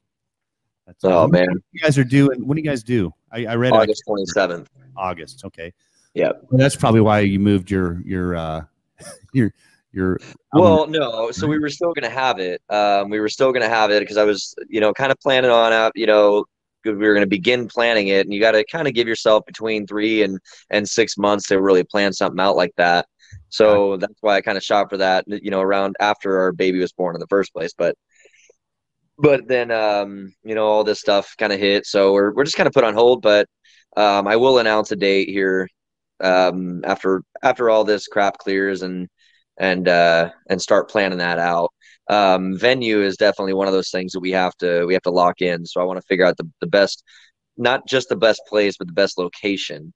Speaker 1: That's
Speaker 3: oh
Speaker 1: awesome.
Speaker 3: man,
Speaker 1: You guys are doing. When do you guys do? I, I read it,
Speaker 3: August 27th.
Speaker 1: August. Okay.
Speaker 3: Yeah.
Speaker 1: Well, that's probably why you moved your your uh your your
Speaker 3: Well, no. So we were still going to have it. Um, we were still going to have it because I was, you know, kind of planning on out. You know, we were going to begin planning it, and you got to kind of give yourself between three and and six months to really plan something out like that. So that's why I kind of shot for that. You know, around after our baby was born in the first place, but. But then, um, you know, all this stuff kind of hit, so we're we're just kind of put on hold. But um, I will announce a date here um, after after all this crap clears and and uh, and start planning that out. Um, venue is definitely one of those things that we have to we have to lock in. So I want to figure out the, the best, not just the best place, but the best location.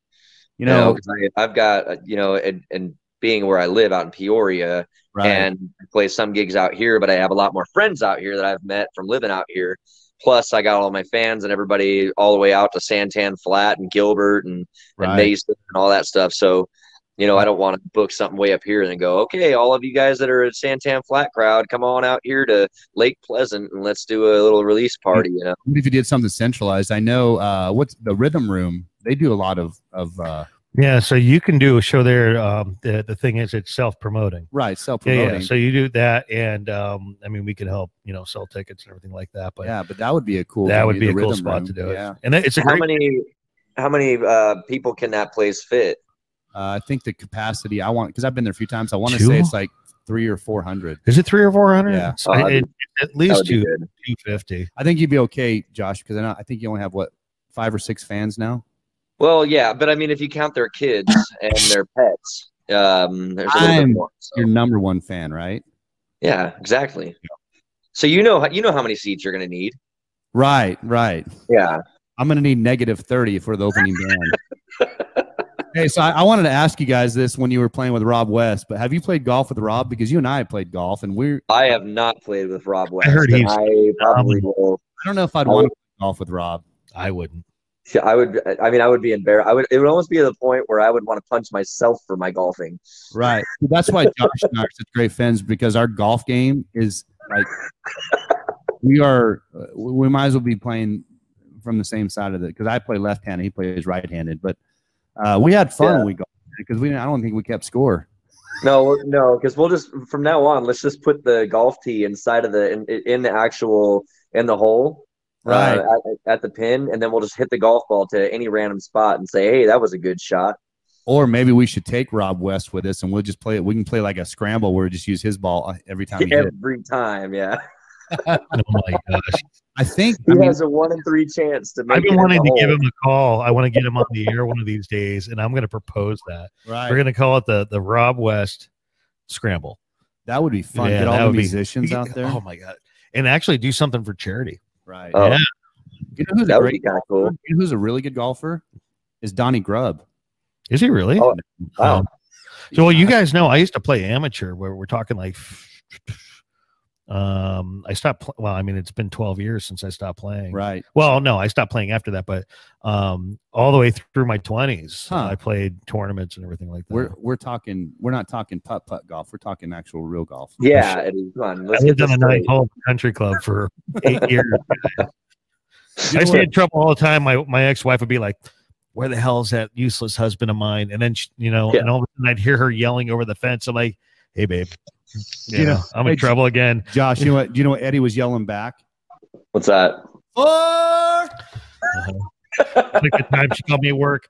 Speaker 1: you know,
Speaker 3: 'cause I, I've got uh, you know, and, and being where I live out in Peoria,
Speaker 1: right.
Speaker 3: and I play some gigs out here, but I have a lot more friends out here that I've met from living out here. Plus, I got all my fans and everybody all the way out to Santan Flat and Gilbert and, and Mason and all that stuff. So, you know, I don't want to book something way up here and then go, okay, all of you guys that are at Santan Flat crowd, come on out here to Lake Pleasant and let's do a little release party. You know,
Speaker 1: What if you did something centralized? I know uh what's the rhythm room. They do a lot of of uh
Speaker 2: Yeah, so you can do a show there. Um, the the thing is, it's self promoting.
Speaker 1: right self promoting.
Speaker 2: yeah. yeah, So you do that, and um, I mean, we can help you know sell tickets and everything like that. But
Speaker 1: yeah, but that would be a cool.
Speaker 2: that would be a cool spot
Speaker 1: room.
Speaker 2: to do
Speaker 1: Yeah,
Speaker 2: it. And it- it's a
Speaker 3: how
Speaker 2: great.
Speaker 3: many, how many uh, people can that place fit?
Speaker 1: uh, I think the capacity. I want because I've been there a few times. I want to say it's like three or four hundred.
Speaker 2: Is it three or four hundred?
Speaker 1: Yeah.
Speaker 3: Oh, that'd
Speaker 2: at least two two fifty.
Speaker 1: I think you'd be okay, Josh, because I know I think you only have what five or six fans now.
Speaker 3: Well, yeah, but I mean, if you count their kids and their pets, um, there's a little
Speaker 1: I'm
Speaker 3: bit more. so-
Speaker 1: Your number one fan, right?
Speaker 3: Yeah, exactly. So you know, you know how many seats you're going to need.
Speaker 1: Right, right.
Speaker 3: Yeah.
Speaker 1: I'm gonna need negative thirty for the opening band. hey, so I, I wanted to ask you guys this when you were playing with Rob West, but have you played golf with Rob? Because you and I have played golf, and we're
Speaker 3: I have not played with Rob West.
Speaker 2: I
Speaker 3: heard
Speaker 2: he's
Speaker 3: I probably will.
Speaker 1: I don't know if I'd
Speaker 3: I
Speaker 1: want
Speaker 3: would-
Speaker 1: to play golf with Rob.
Speaker 2: I wouldn't.
Speaker 3: Yeah, I would. I mean, I would be embarrassed. I would. It would almost be to the point where I would want to punch myself for my golfing.
Speaker 1: Right. That's why Josh and I are such great friends because our golf game is like we are. uh, We might as well be playing from the same side of it because I play left-handed, he plays right-handed. But uh, we had fun
Speaker 3: Yeah.
Speaker 1: when we golfed because we. I don't think we kept score.
Speaker 3: No, no, because we'll just from now on, let's just put the golf tee inside of the in, in the actual in the hole,
Speaker 1: Right.
Speaker 3: uh, at, at the pin, and then we'll just hit the golf ball to any random spot and say, "Hey, that was a good shot."
Speaker 1: Or maybe we should take Rob West with us and we'll just play it. We can play like a scramble where we just use his ball uh, every time he hit.
Speaker 3: Every time, yeah,
Speaker 2: Oh my gosh!
Speaker 1: I think
Speaker 3: he
Speaker 1: I mean,
Speaker 3: has a one in three chance to make.
Speaker 2: I've been wanting
Speaker 3: the
Speaker 2: to give him a call. I want to get him on the air one of these days, and I'm going to propose that.
Speaker 1: right.
Speaker 2: We're going to call it the the Rob West Scramble.
Speaker 1: that would be fun.
Speaker 2: Yeah,
Speaker 1: Get all the
Speaker 2: would be-
Speaker 1: musicians out there.
Speaker 2: Oh my god! And actually do something for charity.
Speaker 1: Right.
Speaker 3: Oh,
Speaker 2: Yeah.
Speaker 1: You know who's a
Speaker 3: that would be
Speaker 1: great
Speaker 3: kind of cool.
Speaker 1: You know who's a really good golfer? Is Donnie Grubb.
Speaker 2: Is he really?
Speaker 3: Oh, wow.
Speaker 2: Um, so well, you guys know I used to play amateur, where we're talking like. Um, I stopped. Pl- well, I mean, it's been 12 years since I stopped playing.
Speaker 1: Right.
Speaker 2: Well, no, I stopped playing after that, but um, all the way through my 20s,
Speaker 1: Huh.
Speaker 2: I played tournaments and everything like that.
Speaker 1: We're we're talking we're not talking putt putt golf. We're talking actual real golf.
Speaker 3: Yeah, Eddie, come on.
Speaker 2: I
Speaker 3: Let's
Speaker 2: lived on a ninth
Speaker 3: straight.
Speaker 2: hole country club for eight years. I
Speaker 1: know
Speaker 2: stayed in trouble all the time. My my ex wife would be like, "Where the hell is that useless husband of mine?" And then she, you know,
Speaker 3: Yeah.
Speaker 2: and all of a sudden I'd hear her yelling over the fence. I'm like, "Hey, babe, you,
Speaker 1: You
Speaker 2: know,
Speaker 1: know,
Speaker 2: I'm in
Speaker 1: hey,
Speaker 2: trouble again."
Speaker 1: Josh, you know what? Do you know what Eddie was yelling back?
Speaker 3: What's that?
Speaker 1: Four.
Speaker 2: Like the time she called me at work.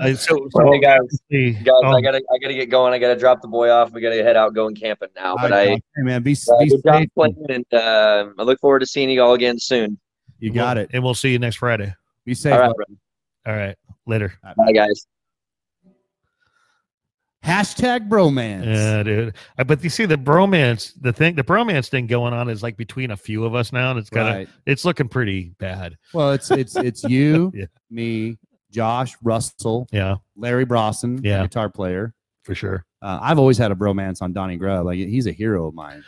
Speaker 2: Uh, so, so
Speaker 3: Hey guys,
Speaker 2: the-
Speaker 3: guys,
Speaker 2: oh,
Speaker 3: I gotta, I gotta get going. I gotta drop the boy off. We gotta head out going camping now. But
Speaker 1: right,
Speaker 3: I,
Speaker 1: hey man, be,
Speaker 3: uh,
Speaker 1: be safe.
Speaker 3: and uh, I look forward to seeing you all again soon.
Speaker 1: You got it.
Speaker 2: and we'll see you next Friday.
Speaker 1: Be safe.
Speaker 3: All right,
Speaker 2: all right. later.
Speaker 3: bye guys.
Speaker 1: Hashtag bromance.
Speaker 2: Yeah, dude. Uh, But you see, the bromance, the thing, the bromance thing going on is like between a few of us now, and it's kind of,
Speaker 1: Right.
Speaker 2: it's looking pretty bad.
Speaker 1: Well, it's it's it's you,
Speaker 2: Yeah.
Speaker 1: me, Josh, Russell,
Speaker 2: Yeah,
Speaker 1: Larry Brosson,
Speaker 2: Yeah.
Speaker 1: guitar player.
Speaker 2: for sure.
Speaker 1: Uh, I've always had a bromance on Donnie Grubb. Like he's a hero of mine.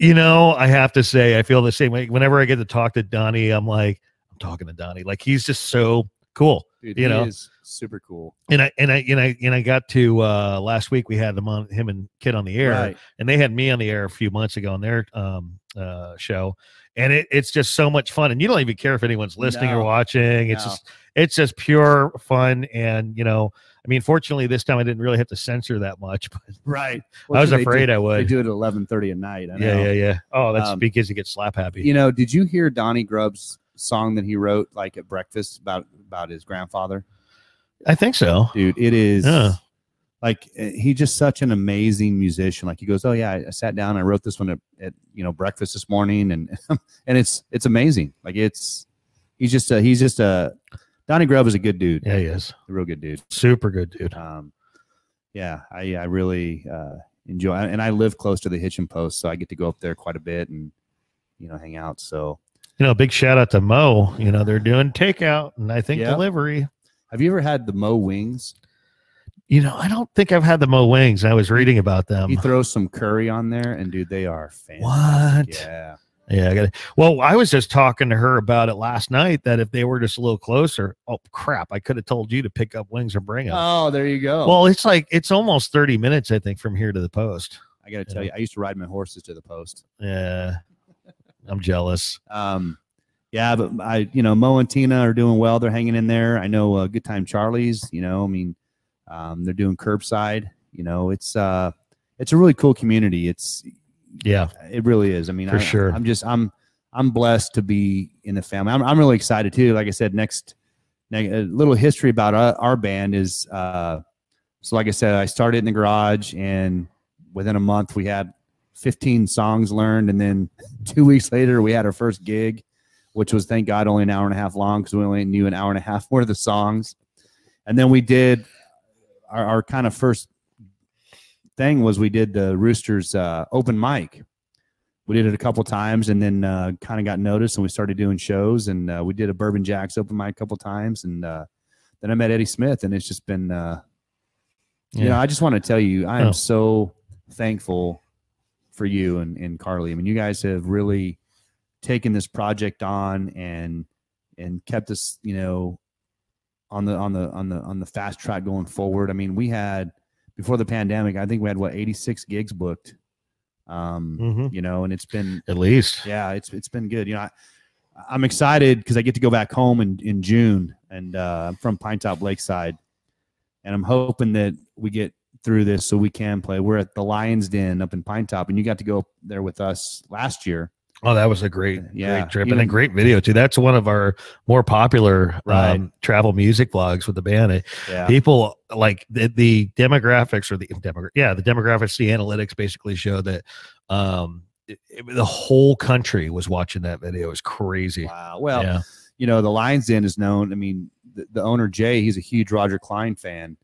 Speaker 2: You know, I have to say, I feel the same way. Whenever I get to talk to Donnie, I'm like, I'm talking to Donnie. Like he's just so cool.
Speaker 1: Dude,
Speaker 2: You
Speaker 1: he
Speaker 2: know.
Speaker 1: is super cool.
Speaker 2: And I and I and I and I got to uh last week we had him on him and Kid on the air,
Speaker 1: Right.
Speaker 2: and they had me on the air a few months ago on their um uh show. And it, it's just so much fun. And you don't even care if anyone's listening or watching. It's
Speaker 1: No.
Speaker 2: just it's just pure fun. And you know, I mean, fortunately, this time I didn't really have to censor that much, but
Speaker 1: right.
Speaker 2: I was afraid
Speaker 1: do-
Speaker 2: I
Speaker 1: They
Speaker 2: would.
Speaker 1: do it at eleven thirty at night. I
Speaker 2: Yeah,
Speaker 1: know.
Speaker 2: yeah, yeah. Oh, that's
Speaker 1: Um,
Speaker 2: because you get slap happy.
Speaker 1: You know, did you hear Donnie Grubb's song that he wrote like at breakfast about about his grandfather?
Speaker 2: I think so.
Speaker 1: Dude, it is
Speaker 2: Yeah.
Speaker 1: like uh, he's just such an amazing musician. Like he goes, "Oh yeah, I, I sat down, I wrote this one at, at you know breakfast this morning, and and it's it's amazing. Like it's he's just a he's just a Donnie Grubb is a good dude,
Speaker 2: Yeah, he is.
Speaker 1: a real good dude.
Speaker 2: Super good dude.
Speaker 1: Um, yeah, I I really uh, enjoy, and I live close to the Hitchin Post, so I get to go up there quite a bit and you know hang out. So
Speaker 2: You know, big shout out to Mo. You know, they're doing takeout and I think
Speaker 1: Yeah.
Speaker 2: delivery.
Speaker 1: Have you ever had the Mo wings?
Speaker 2: You know, I don't think I've had the Mo wings. I was reading about them.
Speaker 1: You throw some curry on there, and dude, they are fantastic.
Speaker 2: What?
Speaker 1: Yeah.
Speaker 2: Yeah, I got it. Well, I was just talking to her about it last night that if they were just a little closer, oh crap, I could have told you to pick up wings or bring them.
Speaker 1: Oh, there you go.
Speaker 2: well, it's like it's almost 30 minutes, I think, from here to the post.
Speaker 1: I got to tell you, I used to ride my horses to the post.
Speaker 2: Yeah. I'm jealous.
Speaker 1: Um, yeah, but I, you know, Mo and Tina are doing well. They're hanging in there. I know uh, Good Time Charlie's. You know, I mean, um, they're doing curbside. You know, it's uh, it's a really cool community. It's
Speaker 2: Yeah.
Speaker 1: it really is. I mean,
Speaker 2: For
Speaker 1: I,
Speaker 2: sure.
Speaker 1: I'm just I'm I'm blessed to be in the family. I'm I'm really excited too. Like I said, next, ne- a little history about our, our band is uh, so like I said, I started in the garage, and within a month we had 15 songs learned, and then two weeks later we had our first gig, which was thank God only an hour and a half long because we only knew an hour and a half worth of the songs, and then we did our, our kind of first thing was we did the Roosters uh, open mic. We did it a couple times and then uh, kind of got noticed and we started doing shows and uh, we did a Bourbon Jacks open mic a couple times and uh, then I met Eddie Smith and it's just been uh, you know I just want to tell you I am
Speaker 2: Oh.
Speaker 1: so thankful for you and, and Carly. I mean you guys have really taken this project on and and kept us you know on the on the on the on the fast track going forward. I mean we had before the pandemic I think we had what 86 gigs booked. Um,
Speaker 2: Mhm.
Speaker 1: you know, and it's been
Speaker 2: At least.
Speaker 1: yeah, it's it's been good. You know, I, I'm excited because I get to go back home in in June, and uh, I'm from Pinetop Lakeside, and I'm hoping that we get through this so we can play. We're at the Lions Den up in Pinetop, and you got to go up there with us last year.
Speaker 2: Oh, that was a great,
Speaker 1: Yeah,
Speaker 2: great trip and a great video too. That's one of our more popular
Speaker 1: Right.
Speaker 2: um, travel music vlogs with the band.
Speaker 1: Yeah,
Speaker 2: People like the, the demographics or the demogra- yeah, the demographics, the analytics basically show that um, it- it- the whole country was watching that video. It was crazy.
Speaker 1: wow. Well,
Speaker 2: yeah,
Speaker 1: you know, the Lions Den is known. I mean, the, the owner Jay, he's a huge Roger Clyne fan.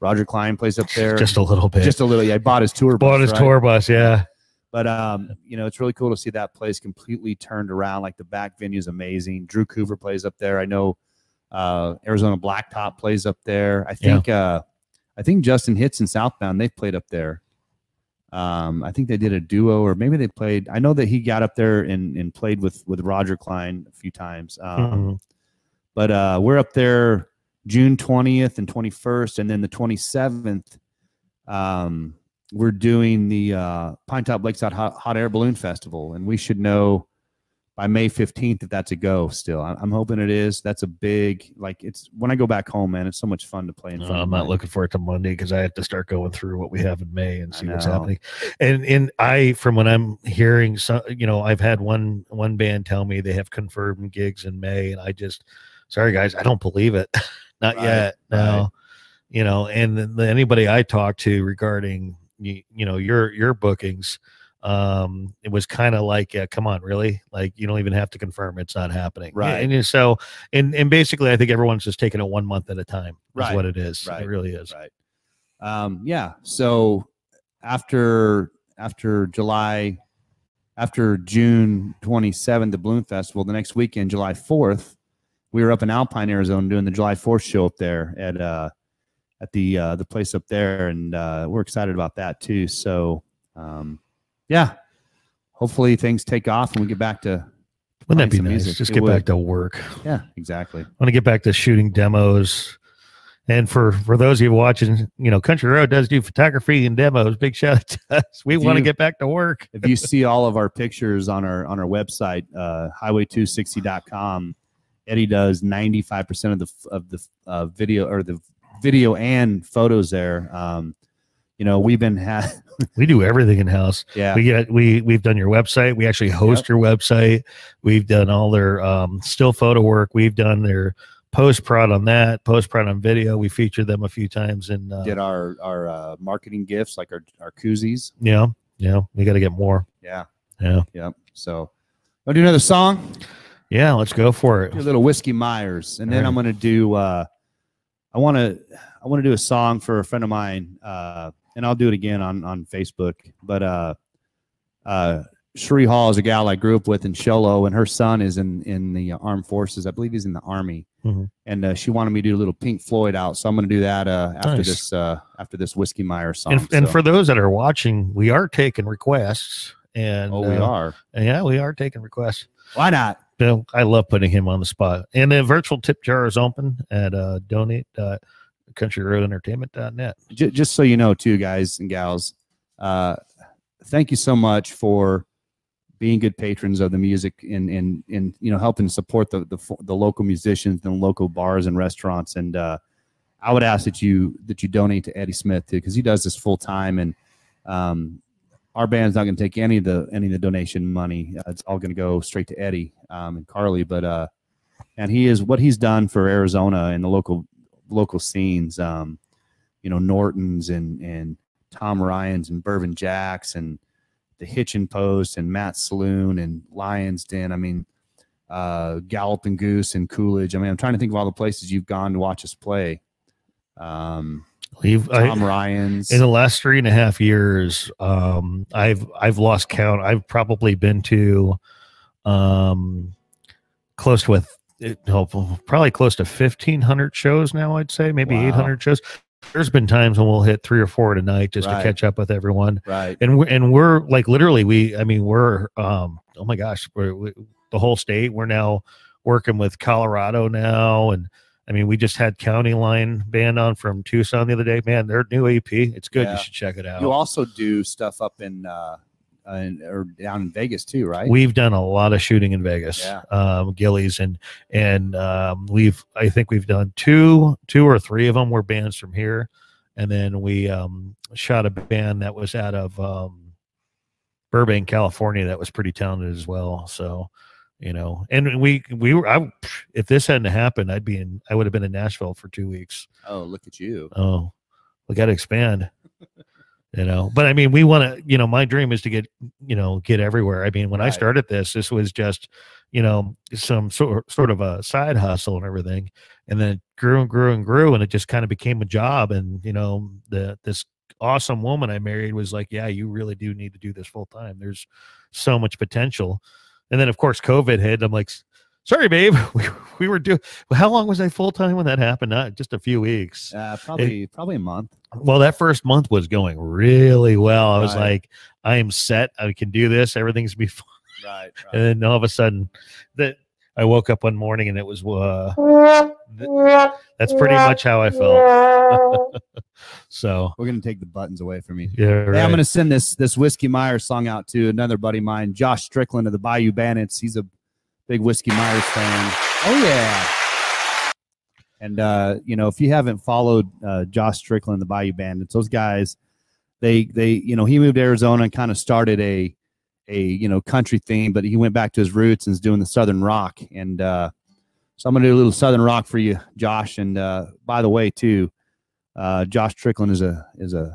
Speaker 1: Roger Clyne plays up there.
Speaker 2: just a little bit.
Speaker 1: just a little. Yeah, I bought his tour.
Speaker 2: bought
Speaker 1: bus,
Speaker 2: his
Speaker 1: right?
Speaker 2: tour bus. Yeah,
Speaker 1: But um, you know, it's really cool to see that place completely turned around. Like the back venue is amazing. Drew Coover plays up there. I know uh, Arizona Blacktop plays up there. I think uh, I think Justin Hits and Southbound they've played up there. Um, I think they did a duo, or maybe they played. I know that he got up there and, and played with with Roger Clyne a few times. Um,
Speaker 2: Mhm.
Speaker 1: but uh, we're up there June 20th and 21st, and then the 27th, um, we're doing the uh, Pinetop Lakeside Hot, Hot Air Balloon Festival, and we should know by May 15th if that's a go. Still, I- I'm hoping it is. That's a big like. It's when I go back home, man. It's so much fun to play in
Speaker 2: No. I'm not looking forward to Monday because I have to start going through what we have in May and see what's happening. And and I, from what I'm hearing, so you know, I've had one one band tell me they have confirmed gigs in May, and I just, sorry guys, I don't believe it, not
Speaker 1: Right,
Speaker 2: yet. No,
Speaker 1: right.
Speaker 2: you know, and anybody I talk to regarding you, you know your your bookings, um, it was kind of like, uh, come on, really? Like you don't even have to confirm it's not happening,
Speaker 1: Right.
Speaker 2: And, so, and and basically, I think everyone's just taking it one month at a time. Is what it is.
Speaker 1: right,
Speaker 2: It really is.
Speaker 1: Right. Um, yeah. So after after July, after June 27th, the bloom Festival, the next weekend, July 4th, we were up in Alpine, Arizona, doing the July 4th show up there at uh at the uh the place up there, and uh, we're excited about that too. So um, yeah, hopefully things take off and we get back to
Speaker 2: Wouldn't that be nice?
Speaker 1: music.
Speaker 2: Just
Speaker 1: It
Speaker 2: get
Speaker 1: would.
Speaker 2: back to work.
Speaker 1: yeah, exactly.
Speaker 2: I want to get back to shooting demos. And for for those of you watching, you know, Country Road does do photography and demos. Big shout out to us. We
Speaker 1: If
Speaker 2: want to get back to work.
Speaker 1: if you see all of our pictures on our on our website uh highway260.com eddie does 95% of the of the uh, video or the video and photos there. Um, you know, we've been ha-
Speaker 2: We do everything in house.
Speaker 1: yeah,
Speaker 2: We get we we've done your website. We actually host your website. We've done all their um, still photo work. We've done their post prod on that, post prod on video. We featured them a few times and uh,
Speaker 1: did our our uh, marketing gifts like our our koozies.
Speaker 2: yeah, yeah. We got to get more.
Speaker 1: Yeah,
Speaker 2: Yeah.
Speaker 1: Yep. So, to do another song?
Speaker 2: Yeah, let's go for
Speaker 1: Do a
Speaker 2: it.
Speaker 1: little whiskey Myers, and then
Speaker 2: All
Speaker 1: I'm gonna do. uh I want to. I want to do a song for a friend of mine, uh, and I'll do it again on on Facebook. But uh, uh, Sheree Hall is a gal I grew up with in Show Low, and her son is in in the armed forces. I believe he's in the army,
Speaker 2: Mhm.
Speaker 1: and uh, she wanted me to do a little Pink Floyd out. So I'm going to do that uh, after
Speaker 2: Nice.
Speaker 1: this uh, after this whiskey Myers song.
Speaker 2: And, and for those that are watching, we are taking requests. And
Speaker 1: oh, we
Speaker 2: uh,
Speaker 1: are.
Speaker 2: Yeah, we are taking requests.
Speaker 1: Why not?
Speaker 2: I love putting him on the spot. And the virtual tip jar is open at uh.
Speaker 1: Just so you know, too, guys and gals, uh, thank you so much for being good patrons of the music and and and you know helping support the the, the local musicians and local bars and restaurants. And uh, I would ask that you that you donate to Eddie Smith too, because he does this full time and. Um, our band's not going to take any of the any of the donation money. Uh, it's all going to go straight to Eddie um, and Carly. But uh, and he is what he's done for Arizona and the local local scenes. Um, you know Norton's and and Tom Ryan's and Bourbon Jacks and the Hitchin Post and Matt Saloon and Lions Den. I mean, uh, Galloping Goose and Coolidge. I mean, I'm trying to think of all the places you've gone to watch us play. Um,
Speaker 2: We've I,
Speaker 1: Tom Ryan's.
Speaker 2: in the last three and a half years, um, I've I've lost count. I've probably been to um, close to with probably close to fifteen hundred shows now. I'd say maybe
Speaker 1: Wow.
Speaker 2: eight hundred shows. There's been times when we'll hit three or four tonight just
Speaker 1: Right.
Speaker 2: to catch up with everyone.
Speaker 1: right.
Speaker 2: and we're and we're like literally we i mean we're um oh my gosh we're we, the whole state we're now working with colorado now and i mean we just had county line band on from tucson the other day man their new ep it's good
Speaker 1: Yeah.
Speaker 2: you should check it out
Speaker 1: You also do stuff up in uh, in, or down in Vegas too, right?
Speaker 2: we've done a lot of shooting in vegas
Speaker 1: Yeah.
Speaker 2: um Gilley's and and um we've i think we've done two two or three of them were bands from here and then we um shot a band that was out of um burbank california that was pretty talented as well so you know and we we were I, if this hadn't happened i'd be in i would have been in nashville for two weeks.
Speaker 1: Oh, look at you.
Speaker 2: oh we got to expand you know but i mean we want to you know my dream is to get you know get everywhere. I mean when i started this this was just you know some sort sort of a side hustle and everything and then it grew and grew and grew and it just kind of became a job and you know the this awesome woman i married was like yeah you really do need to do this full time. There's so much potential and then of course covid hit i'm like sorry babe we, we were doing how long was i full time when that happened not just a few weeks
Speaker 1: Uh, probably probably a month.
Speaker 2: well, that first month was going really well. I was
Speaker 1: Right.
Speaker 2: like, I am set. I can do this. Everything's be fine.
Speaker 1: Right.
Speaker 2: And then all of a sudden, that I woke up one morning and it was. Uh, that's pretty much how I felt. so
Speaker 1: We're gonna take the buttons away from you.
Speaker 2: yeah,
Speaker 1: Hey. I'm gonna send this this whiskey Myers song out to another buddy of mine, Josh Strickland of the Bayou Bandits. He's a big whiskey Myers fan. Oh yeah. And uh, you know, if you haven't followed uh, Josh Strickland, the Bayou Bandits, those guys, they they you know he moved to Arizona and kind of started a a you know country theme, but he went back to his roots and is doing the Southern rock. And uh, so I'm gonna do a little Southern rock for you, Josh. And uh, by the way, too, uh, Josh Strickland is a is a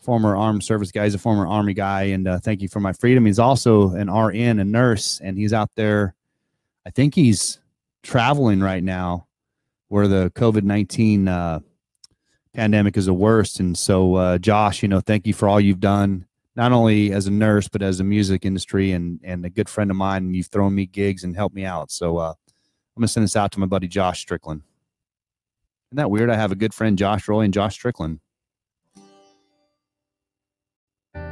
Speaker 1: former armed service guy. He's a former army guy, and uh, thank you for my freedom. He's also an RN, a nurse, and he's out there. I think he's traveling right now, where the COVID nineteen uh, pandemic is the worst. And so, uh, Josh, you know, thank you for all you've done, not only as a nurse but as a music industry and and a good friend of mine. You've thrown me gigs and helped me out. So I'm gonna send this out to my buddy Josh Strickland. Isn't that weird? I have a good friend Josh Roy and Josh Strickland. All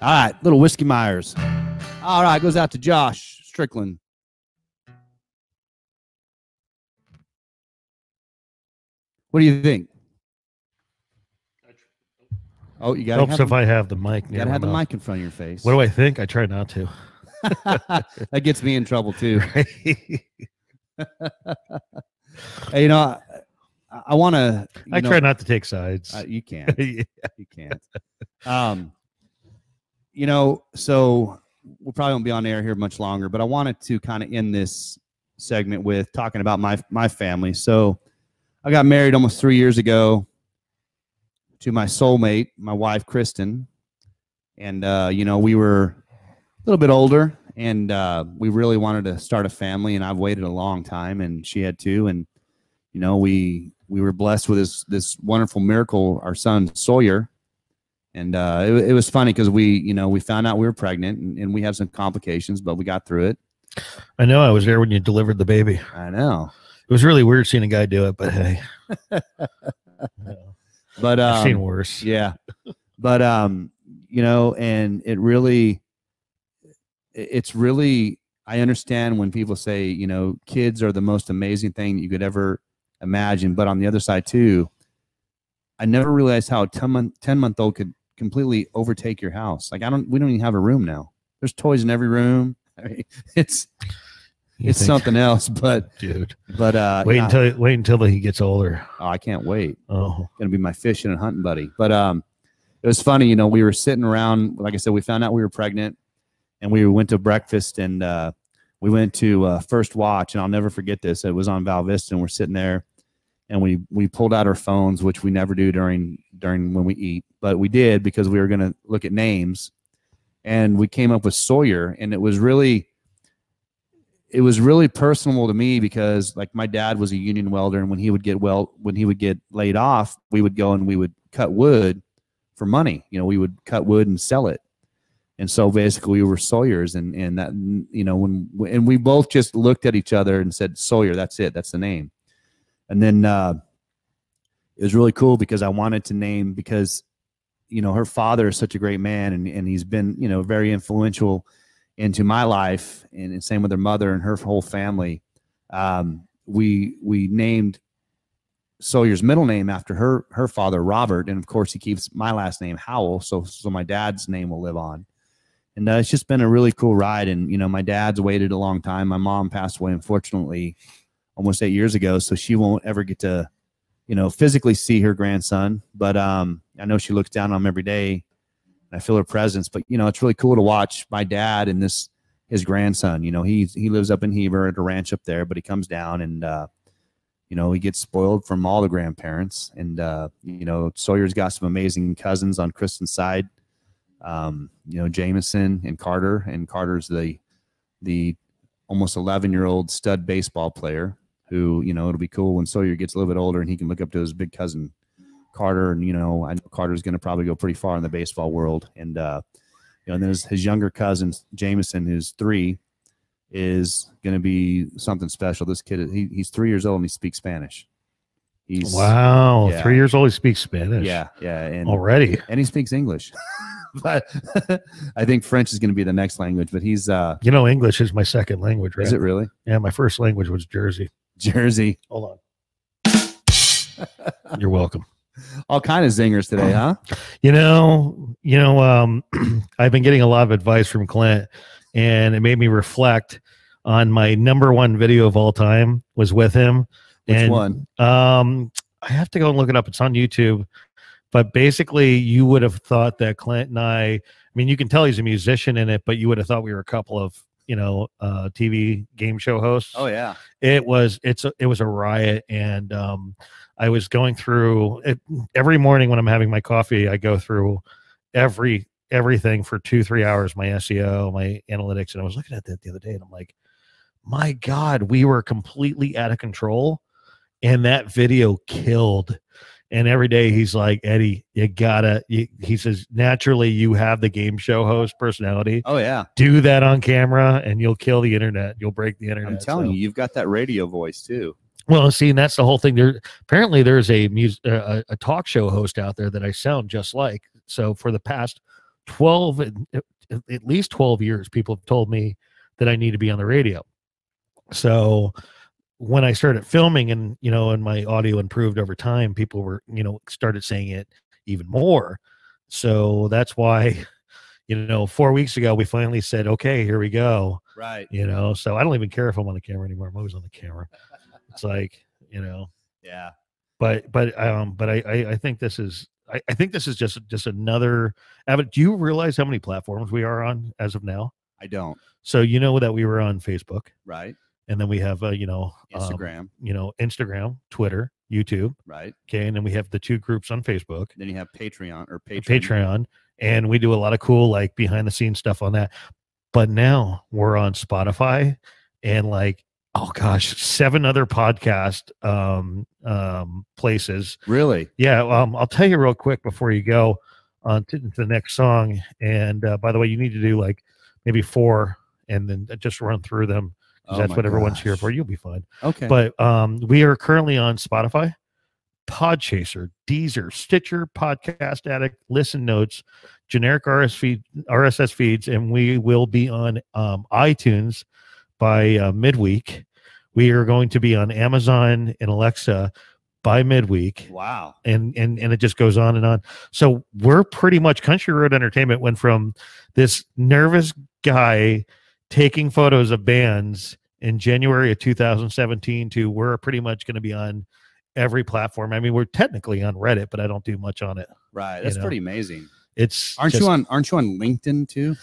Speaker 1: right, little whiskey Myers. All right, goes out to Josh Strickland. What do you think? Oh, you gotta
Speaker 2: helps
Speaker 1: have,
Speaker 2: if I have the mic.
Speaker 1: you gotta have the mic in front of your face.
Speaker 2: What do I think? I try not to.
Speaker 1: that gets me in trouble too. Hey, you know, I, I, want to.
Speaker 2: I try not to take sides.
Speaker 1: Uh, you can't.
Speaker 2: Yeah.
Speaker 1: you can't. Um, you know, so we'll probably won't be on air here much longer, but I wanted to kind of end this segment with talking about my my family. So I got married almost three years ago to my soulmate, my wife Kristen, and uh, you know we were little bit older, and uh, we really wanted to start a family, and I've waited a long time, and she had too, and you know we we were blessed with this this wonderful miracle, our son Sawyer, and uh, it, it was funny because we you know we found out we were pregnant, and, and we had some complications, but we got through it.
Speaker 2: I know I was there when you delivered the baby.
Speaker 1: I know,
Speaker 2: It was really weird seeing a guy do it, but hey,
Speaker 1: but
Speaker 2: I've seen
Speaker 1: um,
Speaker 2: worse.
Speaker 1: yeah but um you know and it really it's really i understand when people say you know kids are the most amazing thing that you could ever imagine but on the other side too i never realized how a 10 month 10 month old could completely overtake your house like i don't we don't even have a room now there's toys in every room I mean, it's
Speaker 2: You
Speaker 1: it's
Speaker 2: think,
Speaker 1: something else but
Speaker 2: dude.
Speaker 1: but uh
Speaker 2: Wait until wait until he gets older.
Speaker 1: oh, i can't wait
Speaker 2: Oh,
Speaker 1: gonna be my fishing and hunting buddy. But um, it was funny, you know. We were sitting around, like I said, we found out we were pregnant, and we went to breakfast, and uh, we went to uh, First Watch, and I'll never forget this. It was on Val Vista, and we're sitting there, and we we pulled out our phones, which we never do during during when we eat, but we did because we were gonna look at names, and we came up with Sawyer, and it was really it was really personal to me because like my dad was a union welder and when he would get well when he would get laid off we would go and we would cut wood for money you know we would cut wood and sell it and so basically we were sawyers and and that you know when and we both just looked at each other and said sawyer that's it. That's the name. And then uh it was really cool because i wanted to name because you know her father is such a great man and, and he's been you know very influential into my life and, and same with her mother and her whole family. Um, we we named sawyer's middle name after her her father robert. And of course he keeps my last name howell. So so my dad's name will live on and uh, it's just been a really cool ride and you know my dad's waited a long time my mom passed away unfortunately almost eight years ago so she won't ever get to you know physically see her grandson but um i know she looks down on him every day and I feel her presence. But you know, it's really cool to watch my dad and this his grandson. You know, he he lives up in Heber at a ranch up there, but he comes down and uh, you know he gets spoiled from all the grandparents. And uh, you know, Sawyer's got some amazing cousins on Kristen's side. Um, you know, Jameson and Carter, and Carter's the the almost 11 year old stud baseball player who you know it'll be cool when Sawyer gets a little bit older and he can look up to his big cousin Carter, and you know, I know Carter's going to probably go pretty far in the baseball world. And uh, you know, and then his, his younger cousin Jameson, who's three, is going to be something special. This kid, he, he's three years old and he speaks Spanish. He's
Speaker 2: wow!
Speaker 1: yeah.
Speaker 2: Three years old, he speaks Spanish.
Speaker 1: yeah, yeah, and
Speaker 2: already.
Speaker 1: and he speaks English. but I think French is going to be the next language. But he's uh,
Speaker 2: You know, English is my second language, right?
Speaker 1: is it really
Speaker 2: Yeah, my first language was Jersey.
Speaker 1: Jersey?
Speaker 2: Hold on. You're welcome.
Speaker 1: All kind of zingers today, huh?
Speaker 2: You know, you know, um, I've been getting a lot of advice from Clint, and it made me reflect on my number one video of all time was with him.
Speaker 1: Which
Speaker 2: and,
Speaker 1: one?
Speaker 2: Um, I have to go and look it up. It's on YouTube. But basically, you would have thought that Clint and I. I mean, you can tell he's a musician in it, but you would have thought we were a couple of you know uh, TV game show hosts.
Speaker 1: Oh yeah,
Speaker 2: it was it's a, it was a riot and um i was going through it every morning when i'm having my coffee i go through every everything for two three hours my seo my analytics and i was looking at that the other day and i'm like my god we were completely out of control and that video killed and every day he's like eddie you gotta you, he says naturally you have the game show host personality
Speaker 1: oh yeah.
Speaker 2: do that on camera and you'll kill the internet you'll break the internet
Speaker 1: I'm telling
Speaker 2: So-
Speaker 1: you, you've got that radio voice too.
Speaker 2: well, see, and that's the whole thing. There apparently there's a mus- uh, a talk show host out there that I sound just like. So for the past twelve, at at least twelve years, people have told me that I need to be on the radio. So when I started filming, and you know, and my audio improved over time, people were you know started saying it even more. So that's why, you know, four weeks ago we finally said, okay, here we go
Speaker 1: Right.
Speaker 2: you know so i don't even care if i'm on the camera anymore i'm always on the camera it's like you know
Speaker 1: Yeah.
Speaker 2: but but um but I I, I think this is I, I think this is just just another avenue. Do you realize how many platforms we are on as of now?
Speaker 1: I don't.
Speaker 2: So you know that we were on Facebook,
Speaker 1: Right.
Speaker 2: And then we have uh, you know um,
Speaker 1: Instagram.
Speaker 2: you know Instagram, Twitter, YouTube.
Speaker 1: right.
Speaker 2: Okay, and then we have the two groups on Facebook,
Speaker 1: Then you have Patreon or Patreon.
Speaker 2: Patreon, and we do a lot of cool like behind the scenes stuff on that. But now we're on Spotify and like oh gosh, seven other podcast um um places.
Speaker 1: Really?
Speaker 2: Yeah, um I'll tell you real quick before you go on to the next song. And uh, by the way, you need to do like maybe four and then just run through them.
Speaker 1: Oh
Speaker 2: that's what everyone's here for. You'll be fine.
Speaker 1: Okay.
Speaker 2: But um, we are currently on Spotify, Podchaser, Deezer, Stitcher, Podcast Addict, Listen Notes, generic RS feed, RSS feeds, and we will be on um, iTunes by uh, midweek. We are going to be on Amazon and Alexa by midweek,
Speaker 1: wow.
Speaker 2: and and and it just goes on and on. So we're pretty much Country Road Entertainment went from this nervous guy taking photos of bands in January of 2017 to we're pretty much going to be on every platform. I mean, we're technically on Reddit, but I don't do much on it.
Speaker 1: Right.
Speaker 2: You
Speaker 1: That's
Speaker 2: know.
Speaker 1: pretty amazing.
Speaker 2: It's
Speaker 1: Aren't
Speaker 2: just-
Speaker 1: you on aren't you on LinkedIn too?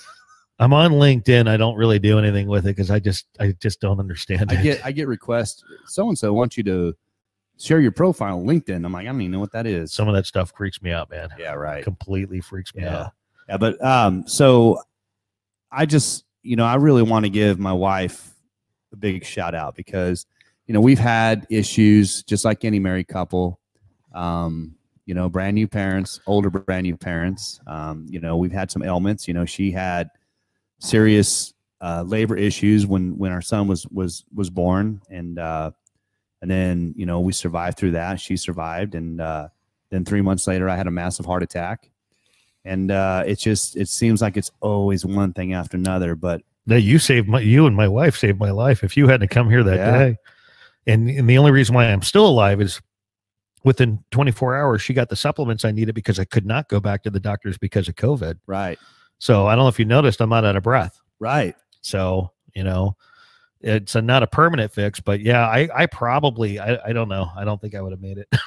Speaker 2: I'm on LinkedIn. I don't really do anything with it because I just I just don't understand
Speaker 1: I
Speaker 2: it.
Speaker 1: get I get requests. So and so wants you to share your profile on LinkedIn. I'm like, I don't even know what that is.
Speaker 2: Some of that stuff freaks me out, man.
Speaker 1: yeah, right.
Speaker 2: Completely freaks me
Speaker 1: Yeah.
Speaker 2: out.
Speaker 1: Yeah, but um, so I just you know I really want to give my wife a big shout out because you know we've had issues just like any married couple. Um, you know, brand new parents, older brand new parents. Um, you know, we've had some ailments. You know, she had serious uh, labor issues when when our son was was was born, and uh, and then you know we survived through that. She survived, and uh, then three months later, I had a massive heart attack and uh, it just it seems like it's always one thing after another. But
Speaker 2: that you saved my you and my wife saved my life if you hadn't come here that
Speaker 1: Yeah.
Speaker 2: day and, and the only reason why i'm still alive is within 24 hours she got the supplements i needed because i could not go back to the doctors because of covid
Speaker 1: right,
Speaker 2: so i don't know if you noticed i'm not out of breath
Speaker 1: right,
Speaker 2: so you know it's a, not a permanent fix but yeah i i probably i, I don't know i don't think i would have made it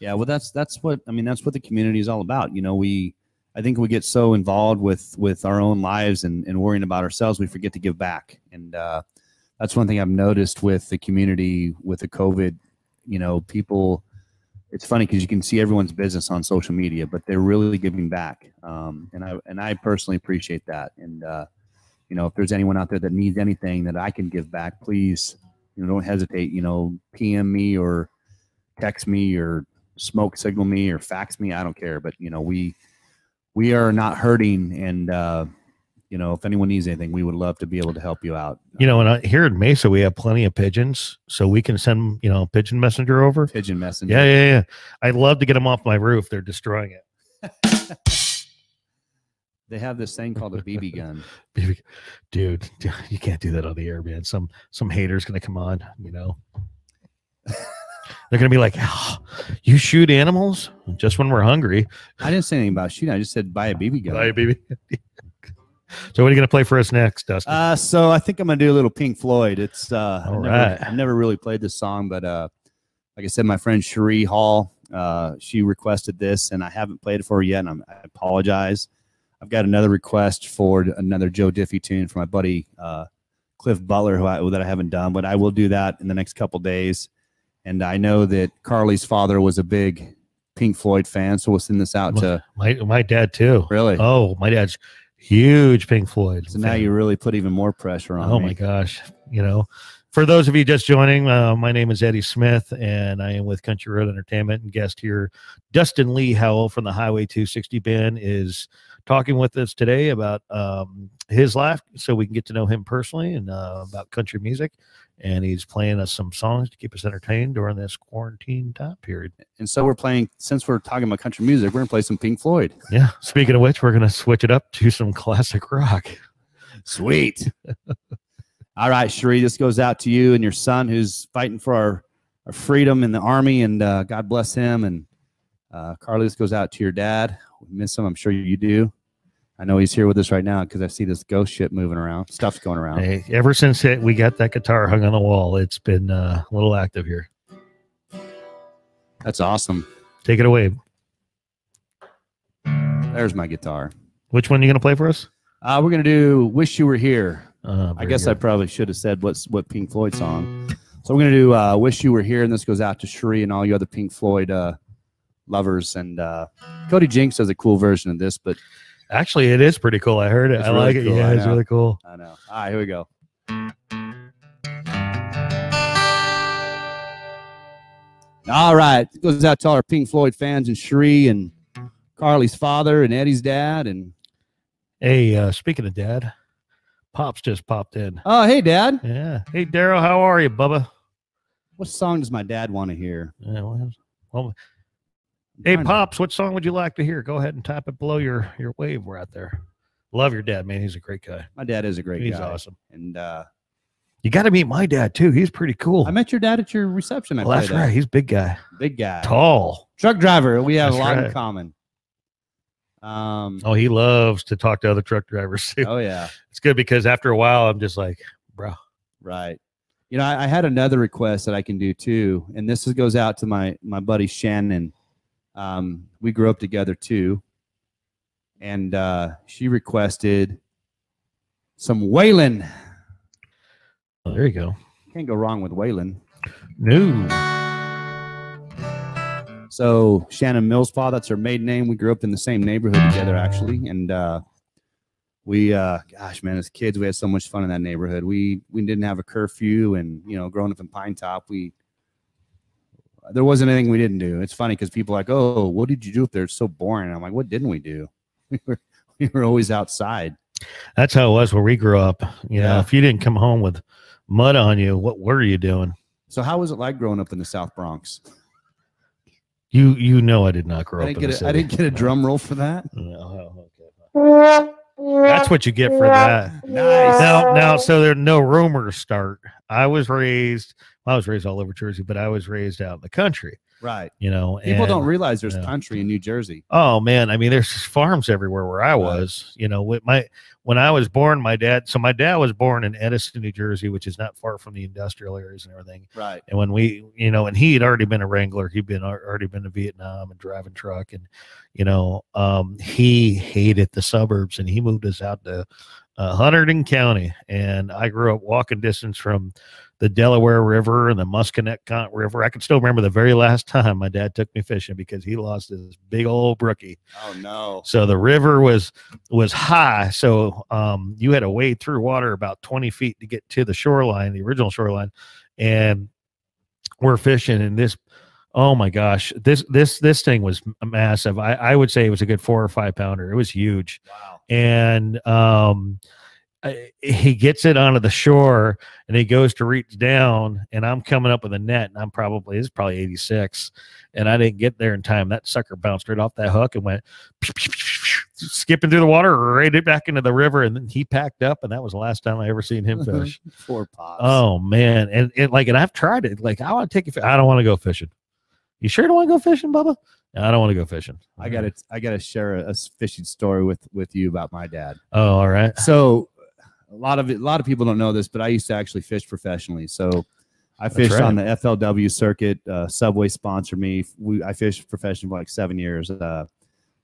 Speaker 1: yeah. Well, that's that's what I mean. That's what the community is all about. You know, we I think we get so involved with with our own lives and and worrying about ourselves, we forget to give back. And uh, that's one thing I've noticed with the community with the COVID. You know, people. It's funny because you can see everyone's business on social media, but they're really giving back. Um, and I and I personally appreciate that. And uh, you know, if there's anyone out there that needs anything that I can give back, please, you know, don't hesitate. You know, PM me or text me or smoke signal me or fax me. I don't care. But you know, we we are not hurting, and uh, you know, if anyone needs anything, we would love to be able to help you out.
Speaker 2: you know and I, here in mesa we have plenty of pigeons so we can send you know pigeon messenger over
Speaker 1: pigeon messenger.
Speaker 2: yeah yeah yeah i'd love to get them off my roof they're destroying it
Speaker 1: They have this thing called a BB gun.
Speaker 2: Dude, you can't do that on the air, man. Some some haters gonna come on, you know. They're gonna be like, "Ah, "You shoot animals just when we're hungry."
Speaker 1: I didn't say anything about shooting. I just said buy a BB gun.
Speaker 2: Bye, baby. so, what are you gonna play for us next, Dustin?
Speaker 1: Uh, so I think I'm gonna do a little Pink Floyd. It's uh, I've,
Speaker 2: All
Speaker 1: never. I've never really played this song, but uh, like I said, my friend Cherie Hall, uh, she requested this, and I haven't played it for her yet, and I'm, I apologize. I've got another request for another Joe Diffie tune for my buddy uh, Cliff Butler, who I, that I haven't done, but I will do that in the next couple days. And I know that Carly's father was a big Pink Floyd fan, so we'll send this out to
Speaker 2: my my dad too.
Speaker 1: really.
Speaker 2: Oh, my dad's huge Pink Floyd.
Speaker 1: so now you really put even more pressure on
Speaker 2: Oh
Speaker 1: me.
Speaker 2: my gosh. You know, for those of you just joining, uh, my name is Eddie Smith and I am with Country Road Entertainment and guest here, Dustin Lee Howell from the Highway 260 band is talking with us today about um, his life so we can get to know him personally and uh, about country music. And he's playing us some songs to keep us entertained during this quarantine time period.
Speaker 1: And so we're playing, since we're talking about country music, we're going to play some Pink Floyd.
Speaker 2: Yeah. Speaking of which, we're going to switch it up to some classic rock.
Speaker 1: Sweet. All right, Cherie, this goes out to you and your son who's fighting for our, our freedom in the army, and uh, God bless him. And uh, Carly, this goes out to your dad. We miss him. I'm sure you do. I know he's here with us right now because I see this ghost shit moving around. Stuff's going around.
Speaker 2: Hey, ever since it, we got that guitar hung on the wall, it's been uh, a little active here.
Speaker 1: That's awesome.
Speaker 2: Take it away.
Speaker 1: There's my guitar.
Speaker 2: Which one are you going to play for us?
Speaker 1: Uh, we're gonna do "Wish You Were Here."
Speaker 2: Uh,
Speaker 1: I guess I probably should have said what's what Pink Floyd song. So we're gonna do uh, "Wish You Were Here," and this goes out to Cherie and all you other Pink Floyd uh, lovers. And uh, Cody Jinks does a cool version of this, but
Speaker 2: Actually, it is pretty cool. I heard it.
Speaker 1: It's
Speaker 2: I
Speaker 1: really
Speaker 2: like it. Yeah,
Speaker 1: I
Speaker 2: it's
Speaker 1: know.
Speaker 2: really cool.
Speaker 1: I know. All right, here we go. All right, it goes out to all our Pink Floyd fans and Cherie and Carly's father and Eddie's dad and
Speaker 2: Hey, uh, speaking of dad, Pops just popped in.
Speaker 1: oh hey dad,
Speaker 2: Yeah. Hey, Daryl, how are you, Bubba?
Speaker 1: what song does my dad want to hear?
Speaker 2: Yeah, well, well, hey, Pops, what song would you like to hear? Go ahead and type it below your your wave right there. Love your dad, man. He's a great guy.
Speaker 1: My dad is a great
Speaker 2: He's
Speaker 1: guy,
Speaker 2: awesome.
Speaker 1: and uh,
Speaker 2: You got to meet my dad too. He's pretty cool.
Speaker 1: I met your dad at your reception. I
Speaker 2: well, that's right. He's big guy,
Speaker 1: Big guy.
Speaker 2: tall.
Speaker 1: Truck driver. We have
Speaker 2: That's
Speaker 1: a lot in common. Um,
Speaker 2: Oh, he loves to talk to other truck drivers too.
Speaker 1: oh, yeah.
Speaker 2: It's good because after a while, I'm just like, bro.
Speaker 1: Right. You know, I, I had another request that I can do too, and this goes out to my my buddy Shannon. Um, we grew up together too, and uh, she requested some Waylon.
Speaker 2: Oh, there you go.
Speaker 1: Can't go wrong with Waylon.
Speaker 2: No.
Speaker 1: So Shannon Mills, Millspaw, that's her maiden name. We grew up in the same neighborhood together, actually, and uh, we, uh, gosh, man, as kids, we had so much fun in that neighborhood. We we didn't have a curfew, and you know, growing up in Pinetop, we there wasn't anything we didn't do. It's funny because people are like, oh, what did you do up there? It's so boring. I'm like, what didn't we do? We were we were always outside.
Speaker 2: That's how it was where we grew up. You know,
Speaker 1: Yeah.
Speaker 2: if you didn't come home with mud on you, what were you doing?
Speaker 1: So how was it like growing up in the South Bronx?
Speaker 2: You you know I did not grow
Speaker 1: I
Speaker 2: up in
Speaker 1: get
Speaker 2: the
Speaker 1: a, I didn't get a drum roll for that.
Speaker 2: No, okay. That's what you get for that.
Speaker 1: Nice.
Speaker 2: Now, now, so there no rumors start. I was raised. Well, I was raised all over Jersey, but I was raised out in the country.
Speaker 1: Right.
Speaker 2: You know,
Speaker 1: People
Speaker 2: and-
Speaker 1: don't realize there's
Speaker 2: yeah.
Speaker 1: country in New Jersey.
Speaker 2: Oh man, I mean, there's farms everywhere where I was. You know, with my when I was born, my dad. So my dad was born in Edison, New Jersey, which is not far from the industrial areas and everything.
Speaker 1: Right.
Speaker 2: And when we, you know, and he had already been a wrangler, he'd been already been to Vietnam and driving truck, and you know, um, he hated the suburbs, and he moved us out to uh, Hunterdon County, and I grew up walking distance from the Delaware River and the Musconetcong River. I can still remember the very last time my dad took me fishing because he lost his big old brookie.
Speaker 1: Oh no.
Speaker 2: So the river was was high, so um, you had to wade through water about twenty feet to get to the shoreline, the original shoreline, and we're fishing. And this, oh my gosh, this this this thing was massive. I, I would say it was a good four or five pounder. It was huge,
Speaker 1: Wow.
Speaker 2: and um, I- he gets it onto the shore, and he goes to reach down, and I'm coming up with a net, and I'm probably it's probably eighty six, and I didn't get there in time. That sucker bounced right off that hook and went skipping through the water, right it back into the river, and then he packed up, and that was the last time I ever seen him fish.
Speaker 1: Four pops.
Speaker 2: oh man, and, and like, and I've tried it. Like, I want to take you. I don't want to go fishing. You sure don't want to go fishing, Bubba? I don't want to go fishing.
Speaker 1: I got to I got to share a, a fishing story with with you about my dad.
Speaker 2: Oh, all right.
Speaker 1: So a lot of a lot of people don't know this, but I used to actually fish professionally. So I fished
Speaker 2: right.
Speaker 1: on the FLW circuit. Uh, Subway sponsored me. We, I fished professionally for like seven years. Uh,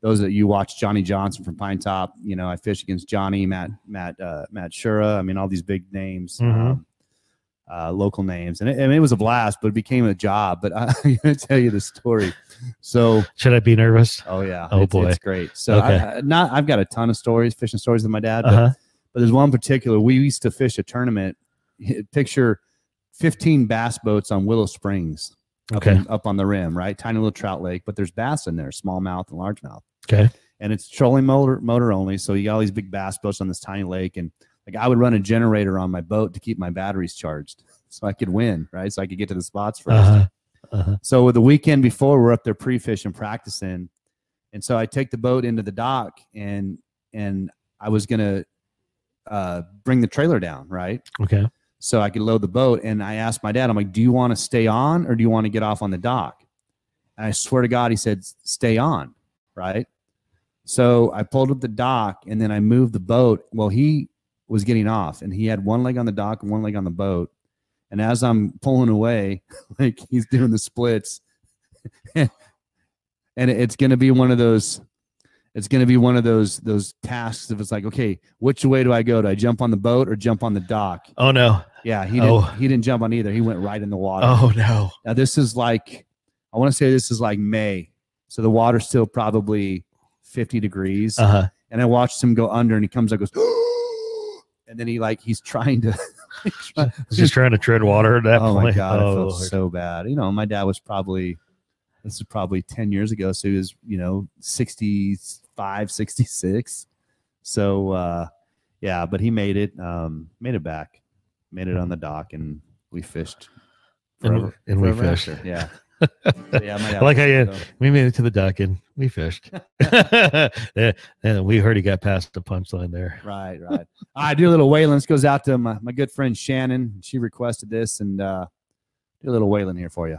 Speaker 1: those that you watch Johnny Johnson from Pinetop, you know, I fished against Johnny, Matt, Matt, uh, Matt Shura. I mean, all these big names,
Speaker 2: Mhm.
Speaker 1: um, uh, local names, and it, I mean, it was a blast. But it became a job. But I, I'm gonna tell you the story. So
Speaker 2: Should I be nervous?
Speaker 1: Oh yeah.
Speaker 2: Oh,
Speaker 1: it's,
Speaker 2: boy.
Speaker 1: it's great. So
Speaker 2: Okay.
Speaker 1: I, I- not I've got a ton of stories, fishing stories with my dad, but,
Speaker 2: Uh-huh.
Speaker 1: But there's one particular. We used to fish a tournament. Picture 15 bass boats on Willow Springs. Up,
Speaker 2: Okay.
Speaker 1: in- up on the rim, right? Tiny little trout lake, but there's bass in there, smallmouth and largemouth.
Speaker 2: Okay.
Speaker 1: And it's trolling motor motor only. So you got all these big bass boats on this tiny lake. And like I would run a generator on my boat to keep my batteries charged so I could win, right? So I could get to the spots first.
Speaker 2: Uh-huh. Uh-huh.
Speaker 1: So the weekend before, we're up there pre-fishing, practicing, and so I take the boat into the dock, and and I was gonna uh, bring the trailer down, right?
Speaker 2: Okay.
Speaker 1: So I could load the boat, and I asked my dad, I'm like, "Do you want to stay on, or do you want to get off on the dock?" And I swear to God, he said, "Stay on," right? So I pulled up the dock, and then I moved the boat. Well, he was getting off, and he had one leg on the dock and one leg on the boat. And as I'm pulling away, like he's doing the splits, and it's going to be one of those it's going to be one of those those tasks if it's like okay which way do i go do i jump on the boat or jump on the dock
Speaker 2: Oh no.
Speaker 1: yeah he didn't
Speaker 2: Oh.
Speaker 1: he didn't jump on either he went right in the water
Speaker 2: Oh no.
Speaker 1: now this is like i want to say this is like may so the water's still probably 50 degrees
Speaker 2: Uh huh.
Speaker 1: and i watched him go under and he comes up goes and then he like he's trying to
Speaker 2: Just trying to tread water at that
Speaker 1: oh
Speaker 2: point.
Speaker 1: my god, I
Speaker 2: Oh,
Speaker 1: felt
Speaker 2: Lord.
Speaker 1: so bad. You know, my dad was probably this is probably 10 years ago, so he was, you know, 65, 66. So uh yeah, but he made it, um, made it back, made it on the dock, and we fished.
Speaker 2: And we-
Speaker 1: forever-
Speaker 2: and we fished.
Speaker 1: after. Yeah. So, yeah, my dad
Speaker 2: I like how you-
Speaker 1: so-
Speaker 2: We made it to the dock and we fished. yeah, and we heard he got past the punchline there.
Speaker 1: Right, right. I do a little Waylon. This goes out to my, my good friend Shannon. She requested this and uh do a little Waylon here for you.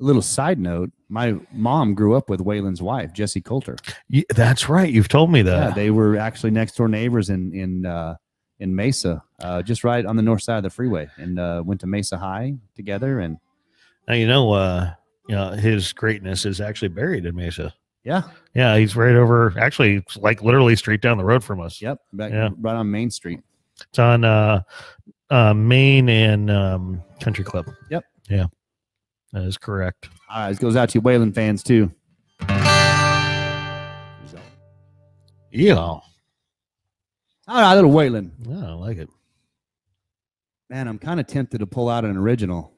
Speaker 1: A little side note, my mom grew up with Waylon's wife, Jessi Colter.
Speaker 2: Yeah, that's right. You've told me
Speaker 1: Yeah,
Speaker 2: that.
Speaker 1: they were actually next door neighbors in in uh in Mesa, uh, just right on the north side of the freeway, and uh, went to Mesa High together. And
Speaker 2: now you know, uh, you know, his greatness is actually buried in Mesa.
Speaker 1: yeah,
Speaker 2: Yeah, he's right over. Actually, like literally straight down the road from us.
Speaker 1: yep, back,
Speaker 2: Yeah.
Speaker 1: right on Main Street.
Speaker 2: It's on uh, uh, Main and um, Country Club.
Speaker 1: Yep.
Speaker 2: Yeah, that is correct.
Speaker 1: All right, this goes out to you Waylon fans too.
Speaker 2: Yeah,
Speaker 1: All right, little Waylon.
Speaker 2: yeah, I like it.
Speaker 1: Man, I'm kind of tempted to pull out an original.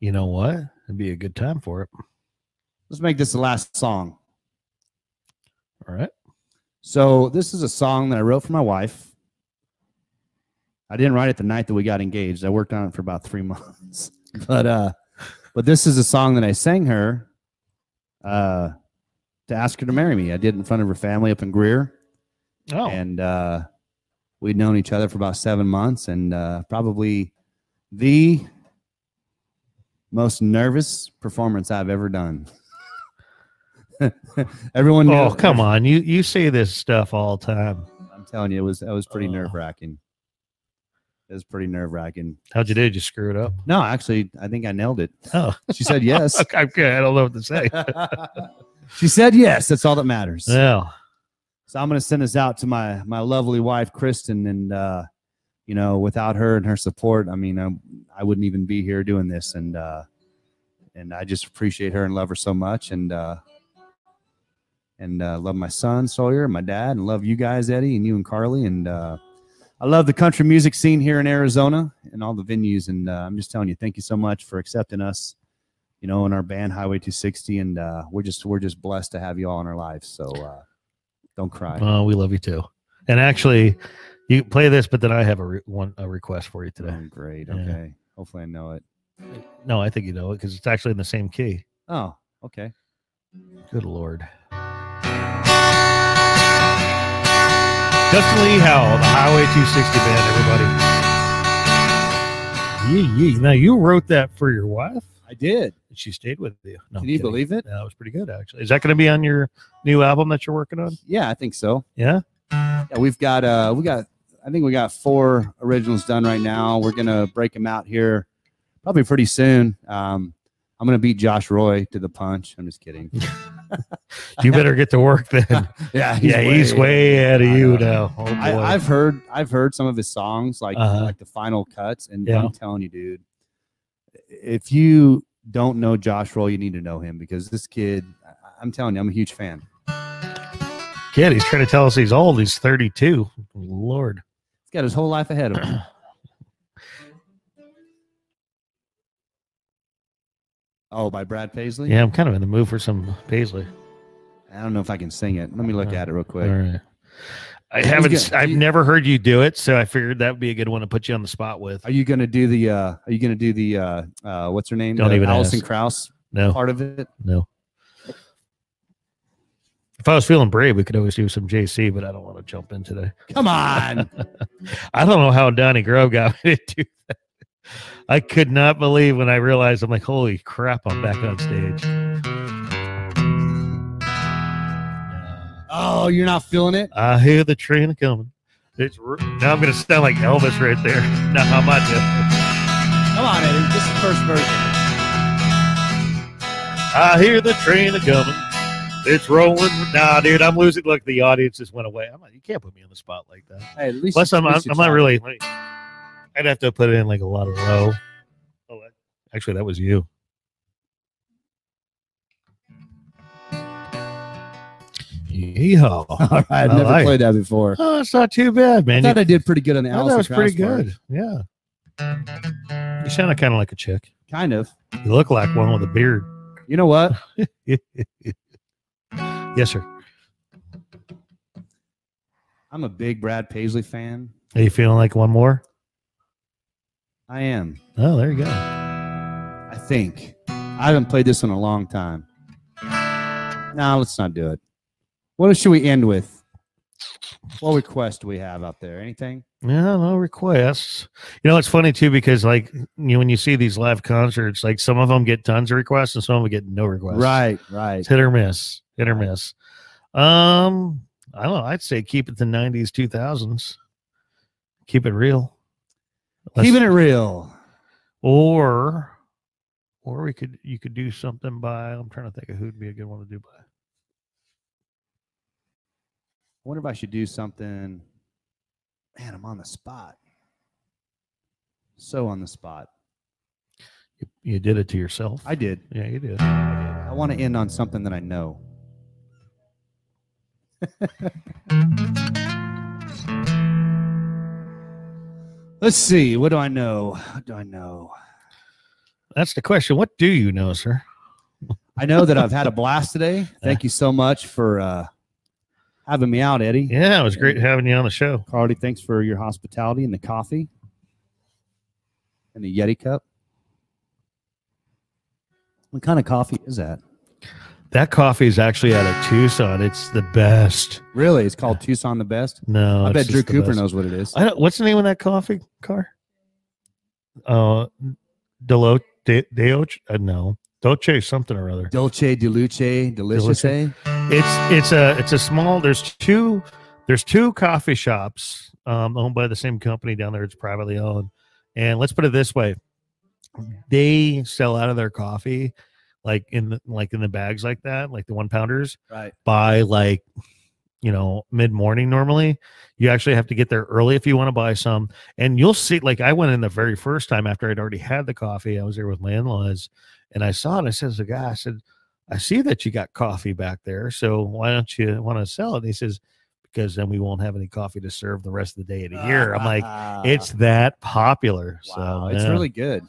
Speaker 2: You know what? It'd be a good time for it.
Speaker 1: Let's make this the last song.
Speaker 2: All right.
Speaker 1: So this is a song that I wrote for my wife. I didn't write it the night that we got engaged. I worked on it for about three months. But uh but this is a song that I sang her uh to ask her to marry me. I did in front of her family up in Greer.
Speaker 2: Oh,
Speaker 1: And uh we'd known each other for about seven months and uh probably the most nervous performance I've ever done. Everyone knew
Speaker 2: oh, come on! You you say this stuff all the time.
Speaker 1: I'm telling you, it was it was pretty
Speaker 2: Oh.
Speaker 1: nerve wracking. It was pretty nerve wracking.
Speaker 2: How'd you do? Did you screw it up?
Speaker 1: No, actually, I think I nailed it.
Speaker 2: Oh,
Speaker 1: She said yes.
Speaker 2: okay, okay, I don't know what to say.
Speaker 1: she said yes. That's all that matters.
Speaker 2: yeah.
Speaker 1: So I'm going to send this out to my my lovely wife, Kristen, and uh, you know, without her and her support, I mean, I, I wouldn't even be here doing this, and uh, and I just appreciate her and love her so much, and uh, and uh, love my son Sawyer, and my dad, and love you guys, Eddie, and you and Carly, and uh, I love the country music scene here in Arizona and all the venues, and uh, I'm just telling you, thank you so much for accepting us. You know, in our band Highway 260, and uh, we're just we're just blessed to have you all in our lives. So uh, don't cry.
Speaker 2: Oh, we love you too. And actually, you play this, but then I have a re- one a request for you today.
Speaker 1: Oh, great.
Speaker 2: Yeah.
Speaker 1: Okay. Hopefully I know it.
Speaker 2: No, I think you know it because it's actually in the same key.
Speaker 1: Oh, okay.
Speaker 2: Good lord. Dustin Lee Howell, the Highway 260 band, everybody. Yeah, yeah. Now you wrote that for your wife.
Speaker 1: I did.
Speaker 2: and She stayed with you. No,
Speaker 1: Can you
Speaker 2: kidding.
Speaker 1: believe it?
Speaker 2: That was pretty good, actually. Is that going to be on your new album that you're working on?
Speaker 1: Yeah, I think so.
Speaker 2: Yeah.
Speaker 1: Yeah, we've got uh we got I think we got four originals done right now. We're gonna break them out here probably pretty soon. Um I'm gonna beat Josh Roy to the punch. I'm just kidding.
Speaker 2: You better get to work then.
Speaker 1: yeah,
Speaker 2: yeah, he's way ahead of you now. Oh.
Speaker 1: I, I've heard I've heard some of his songs, like
Speaker 2: Uh-huh.
Speaker 1: like the final cuts, and
Speaker 2: Yeah.
Speaker 1: I'm telling you, dude, if you don't know Josh Roy, you need to know him because this kid, I'm telling you, I'm a huge fan.
Speaker 2: Kid, he's trying to tell us he's old. He's 32. Lord.
Speaker 1: He's got his whole life ahead of him. oh, by Brad Paisley.
Speaker 2: Yeah, I'm kind of in the mood for some Paisley.
Speaker 1: I don't know if I can sing it. Let me look
Speaker 2: Uh,
Speaker 1: at it real quick.
Speaker 2: right. I haven't.
Speaker 1: gonna-
Speaker 2: I've
Speaker 1: you-
Speaker 2: never heard you do it, so I figured that would be a good one to put you on the spot with.
Speaker 1: Are you gonna do the? uh Are you gonna do the? uh uh What's her name?
Speaker 2: Don't
Speaker 1: The
Speaker 2: even
Speaker 1: Alison
Speaker 2: ask.
Speaker 1: Krauss
Speaker 2: No,
Speaker 1: part of it.
Speaker 2: no. If I was feeling brave, we could always do some JC, but I don't want to jump in today.
Speaker 1: Come on.
Speaker 2: I don't know how Donnie Grove got me to do that. I could not believe when I realized I'm like, holy crap, I'm back on stage.
Speaker 1: oh, you're not feeling it.
Speaker 2: I hear the train coming. It's r- now I'm gonna sound like Elvis right there. No, I'm not. doing-
Speaker 1: Come on, Eddie. This is the first version.
Speaker 2: I hear the train a coming. It's rolling. Nah, dude, I'm losing. Look, the audience just went away. I'm not, you can't put me on the spot like that.
Speaker 1: Hey, at least
Speaker 2: Plus, I'm, I'm, I'm not really. Like, I'd have to put it in like a lot of low. Oh, actually, that was you. Yeehaw.
Speaker 1: All right, I've never
Speaker 2: like
Speaker 1: played that before.
Speaker 2: Oh, it's not too bad, man.
Speaker 1: I
Speaker 2: man.
Speaker 1: thought
Speaker 2: You-
Speaker 1: I did pretty good on the
Speaker 2: I that was pretty
Speaker 1: part.
Speaker 2: good. Yeah. You sounded kind of like a chick.
Speaker 1: Kind of.
Speaker 2: You look like one with a beard.
Speaker 1: You know what?
Speaker 2: Yes, sir.
Speaker 1: I'm a big Brad Paisley fan.
Speaker 2: Are you feeling like one more?
Speaker 1: I am.
Speaker 2: Oh, there you go.
Speaker 1: I think. I haven't played this in a long time. No, let's not do it. What should we end with? What request do we have out there? Anything?
Speaker 2: Yeah, no requests. You know, it's funny too because like you know, when you see these live concerts, like some of them get tons of requests and some of them get no requests.
Speaker 1: Right, right.
Speaker 2: It's hit or miss. Hit or miss. Um, I don't know. I'd say keep it the '90s, 2000s. Keep it real. Let's-
Speaker 1: Keeping it real.
Speaker 2: or, or we could you could do something by. I'm trying to think of who'd be a good one to do by.
Speaker 1: I wonder if I should do something. Man, I'm on the spot. So on the spot.
Speaker 2: You, you did it to yourself.
Speaker 1: I did.
Speaker 2: yeah, you did.
Speaker 1: I want to end on something that I know. Let's see. What do I know? What do I know?
Speaker 2: That's the question. What do you know, sir?
Speaker 1: I know that I've had a blast today. Thank you so much for uh, having me out, Eddie.
Speaker 2: Yeah, it was great having you on the show.
Speaker 1: Carly, thanks for your hospitality and the coffee and the Yeti cup. What kind of coffee is that?
Speaker 2: That coffee is actually out of Tucson. It's the best.
Speaker 1: Really? It's called Tucson the Best?
Speaker 2: No,
Speaker 1: I bet Drew Cooper knows what it is.
Speaker 2: I don't, what's the name of that coffee car? Uh, Delo De, Deoch? Uh, no, Dolce something or other.
Speaker 1: Dolce de Luce, delicious, eh?
Speaker 2: It's it's a it's a small. There's two there's two coffee shops um, owned by the same company down there. It's privately owned, and let's put it this way: they sell out of their coffee like in the, like in the bags like that, like the one pounders
Speaker 1: Right.
Speaker 2: by like you know mid morning normally. You actually have to get there early if you want to buy some and you'll see like i went in the very first time after i'd already had the coffee. I was there with my in-laws and i saw it i said to the guy i said i see that you got coffee back there so why don't you want to sell it? And he says because then we won't have any coffee to serve the rest of the day of the year. I'm like it's ah. that popular.
Speaker 1: Wow,
Speaker 2: so
Speaker 1: it's really good.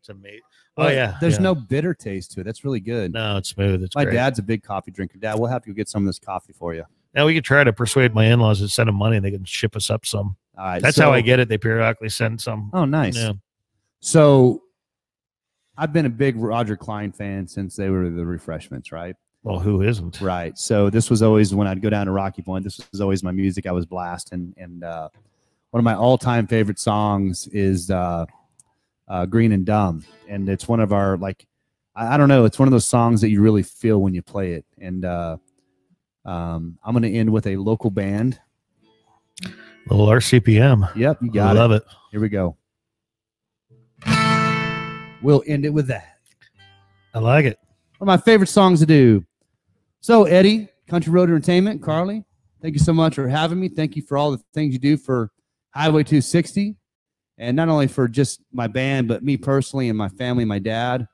Speaker 2: it's amazing oh yeah
Speaker 1: There's
Speaker 2: yeah.
Speaker 1: no bitter taste to it. That's really good.
Speaker 2: no it's smooth it's
Speaker 1: My
Speaker 2: great.
Speaker 1: dad's a big coffee drinker. Dad, we'll have you get some of this coffee for you.
Speaker 2: now we could try to persuade my in-laws to send them money and they can ship us up some
Speaker 1: All right.
Speaker 2: That's
Speaker 1: so-
Speaker 2: how I get it. They periodically send some.
Speaker 1: Oh, nice.
Speaker 2: Yeah.
Speaker 1: So I've been a big Roger Clyne fan since they were the refreshments, right?
Speaker 2: Well, who isn't?
Speaker 1: Right. So this was always when I'd go down to Rocky Point. This was always my music I was blasting, and uh, one of my all-time favorite songs is uh, uh, "Green and Dumb," and it's one of our like I, I don't know. It's one of those songs that you really feel when you play it. And uh, um, I'm going to end with a local band.
Speaker 2: Little RCPM.
Speaker 1: Yep, you got it.
Speaker 2: I love it.
Speaker 1: Here we go. We'll end it with that.
Speaker 2: I like it.
Speaker 1: One of my favorite songs to do. So, Eddie, Country Road Entertainment, Carly, thank you so much for having me. Thank you for all the things you do for Highway 260. And not only for just my band, but me personally and my family, my dad,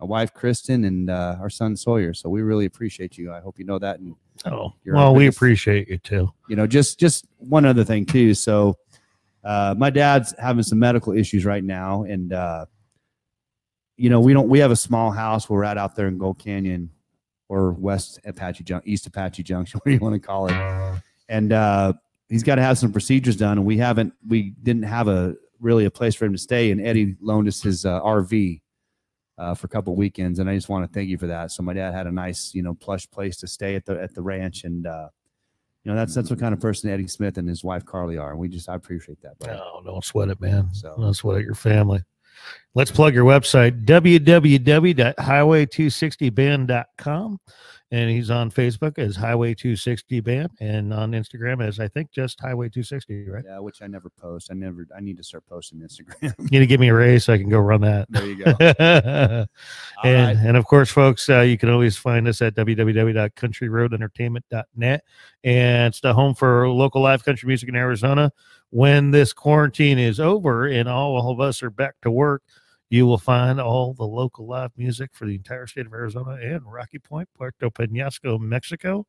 Speaker 1: my wife, Kristen, and uh, our son, Sawyer. So we really appreciate you. I hope you know that. And,
Speaker 2: Oh, well, we appreciate you too.
Speaker 1: you know, just just one other thing, too. So uh, my dad's having some medical issues right now. And, uh, you know, we don't, we have a small house. We're right out there in Gold Canyon or West Apache Junction, East Apache Junction, whatever you want to call it. And uh, he's got to have some procedures done. And we haven't, we didn't have a really a place for him to stay. And Eddie loaned us his uh, RV uh, for a couple weekends. And I just want to thank you for that. So my dad had a nice, you know, plush place to stay at the, at the ranch. And, uh, you know, that's, that's what kind of person Eddie Smith and his wife Carly are. And we just, I appreciate that. brother.
Speaker 2: No, don't sweat it, man.
Speaker 1: So-
Speaker 2: Don't sweat it. Your family. Let's plug your website, www.highway260band.com. and he's on Facebook as Highway 260 Band, and on Instagram as I think just Highway 260. Right?
Speaker 1: Yeah, which I never post. I never. I need to start posting Instagram.
Speaker 2: You need to give me a raise so I can go run that.
Speaker 1: there you go.
Speaker 2: and,
Speaker 1: right.
Speaker 2: and of course, folks, uh, you can always find us at www.countryroadentertainment.net. And it's the home for local live country music in Arizona. When this quarantine is over and all of us are back to work, you will find all the local live music for the entire state of Arizona and Rocky Point, Puerto Penasco, Mexico.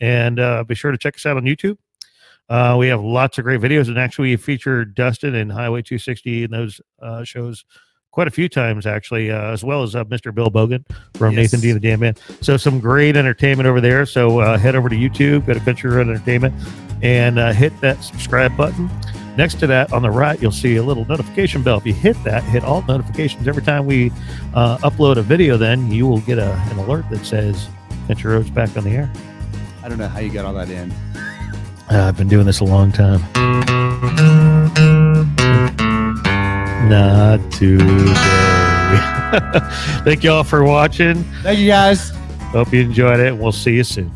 Speaker 2: And uh, be sure to check us out on YouTube. Uh, we have lots of great videos, and actually, we featured Dustin and Highway 260 in those uh, shows quite a few times, actually, uh, as well as uh, Mr. Bill Bogan from
Speaker 1: Yes.
Speaker 2: Nathan D. and the Damn Band. So, some great entertainment over there. So, uh, head over to YouTube, go to Entertainment, and uh, hit that subscribe button. Next to that, on the right, you'll see a little notification bell. If you hit that, hit all notifications. Every time we uh, upload a video, then you will get a, an alert that says Country Road's back on the air.
Speaker 1: I don't know how you got all that in.
Speaker 2: Uh, I've been doing this a long time. Not today. Thank you all for watching.
Speaker 1: Thank you guys.
Speaker 2: Hope you enjoyed it. We'll see you soon.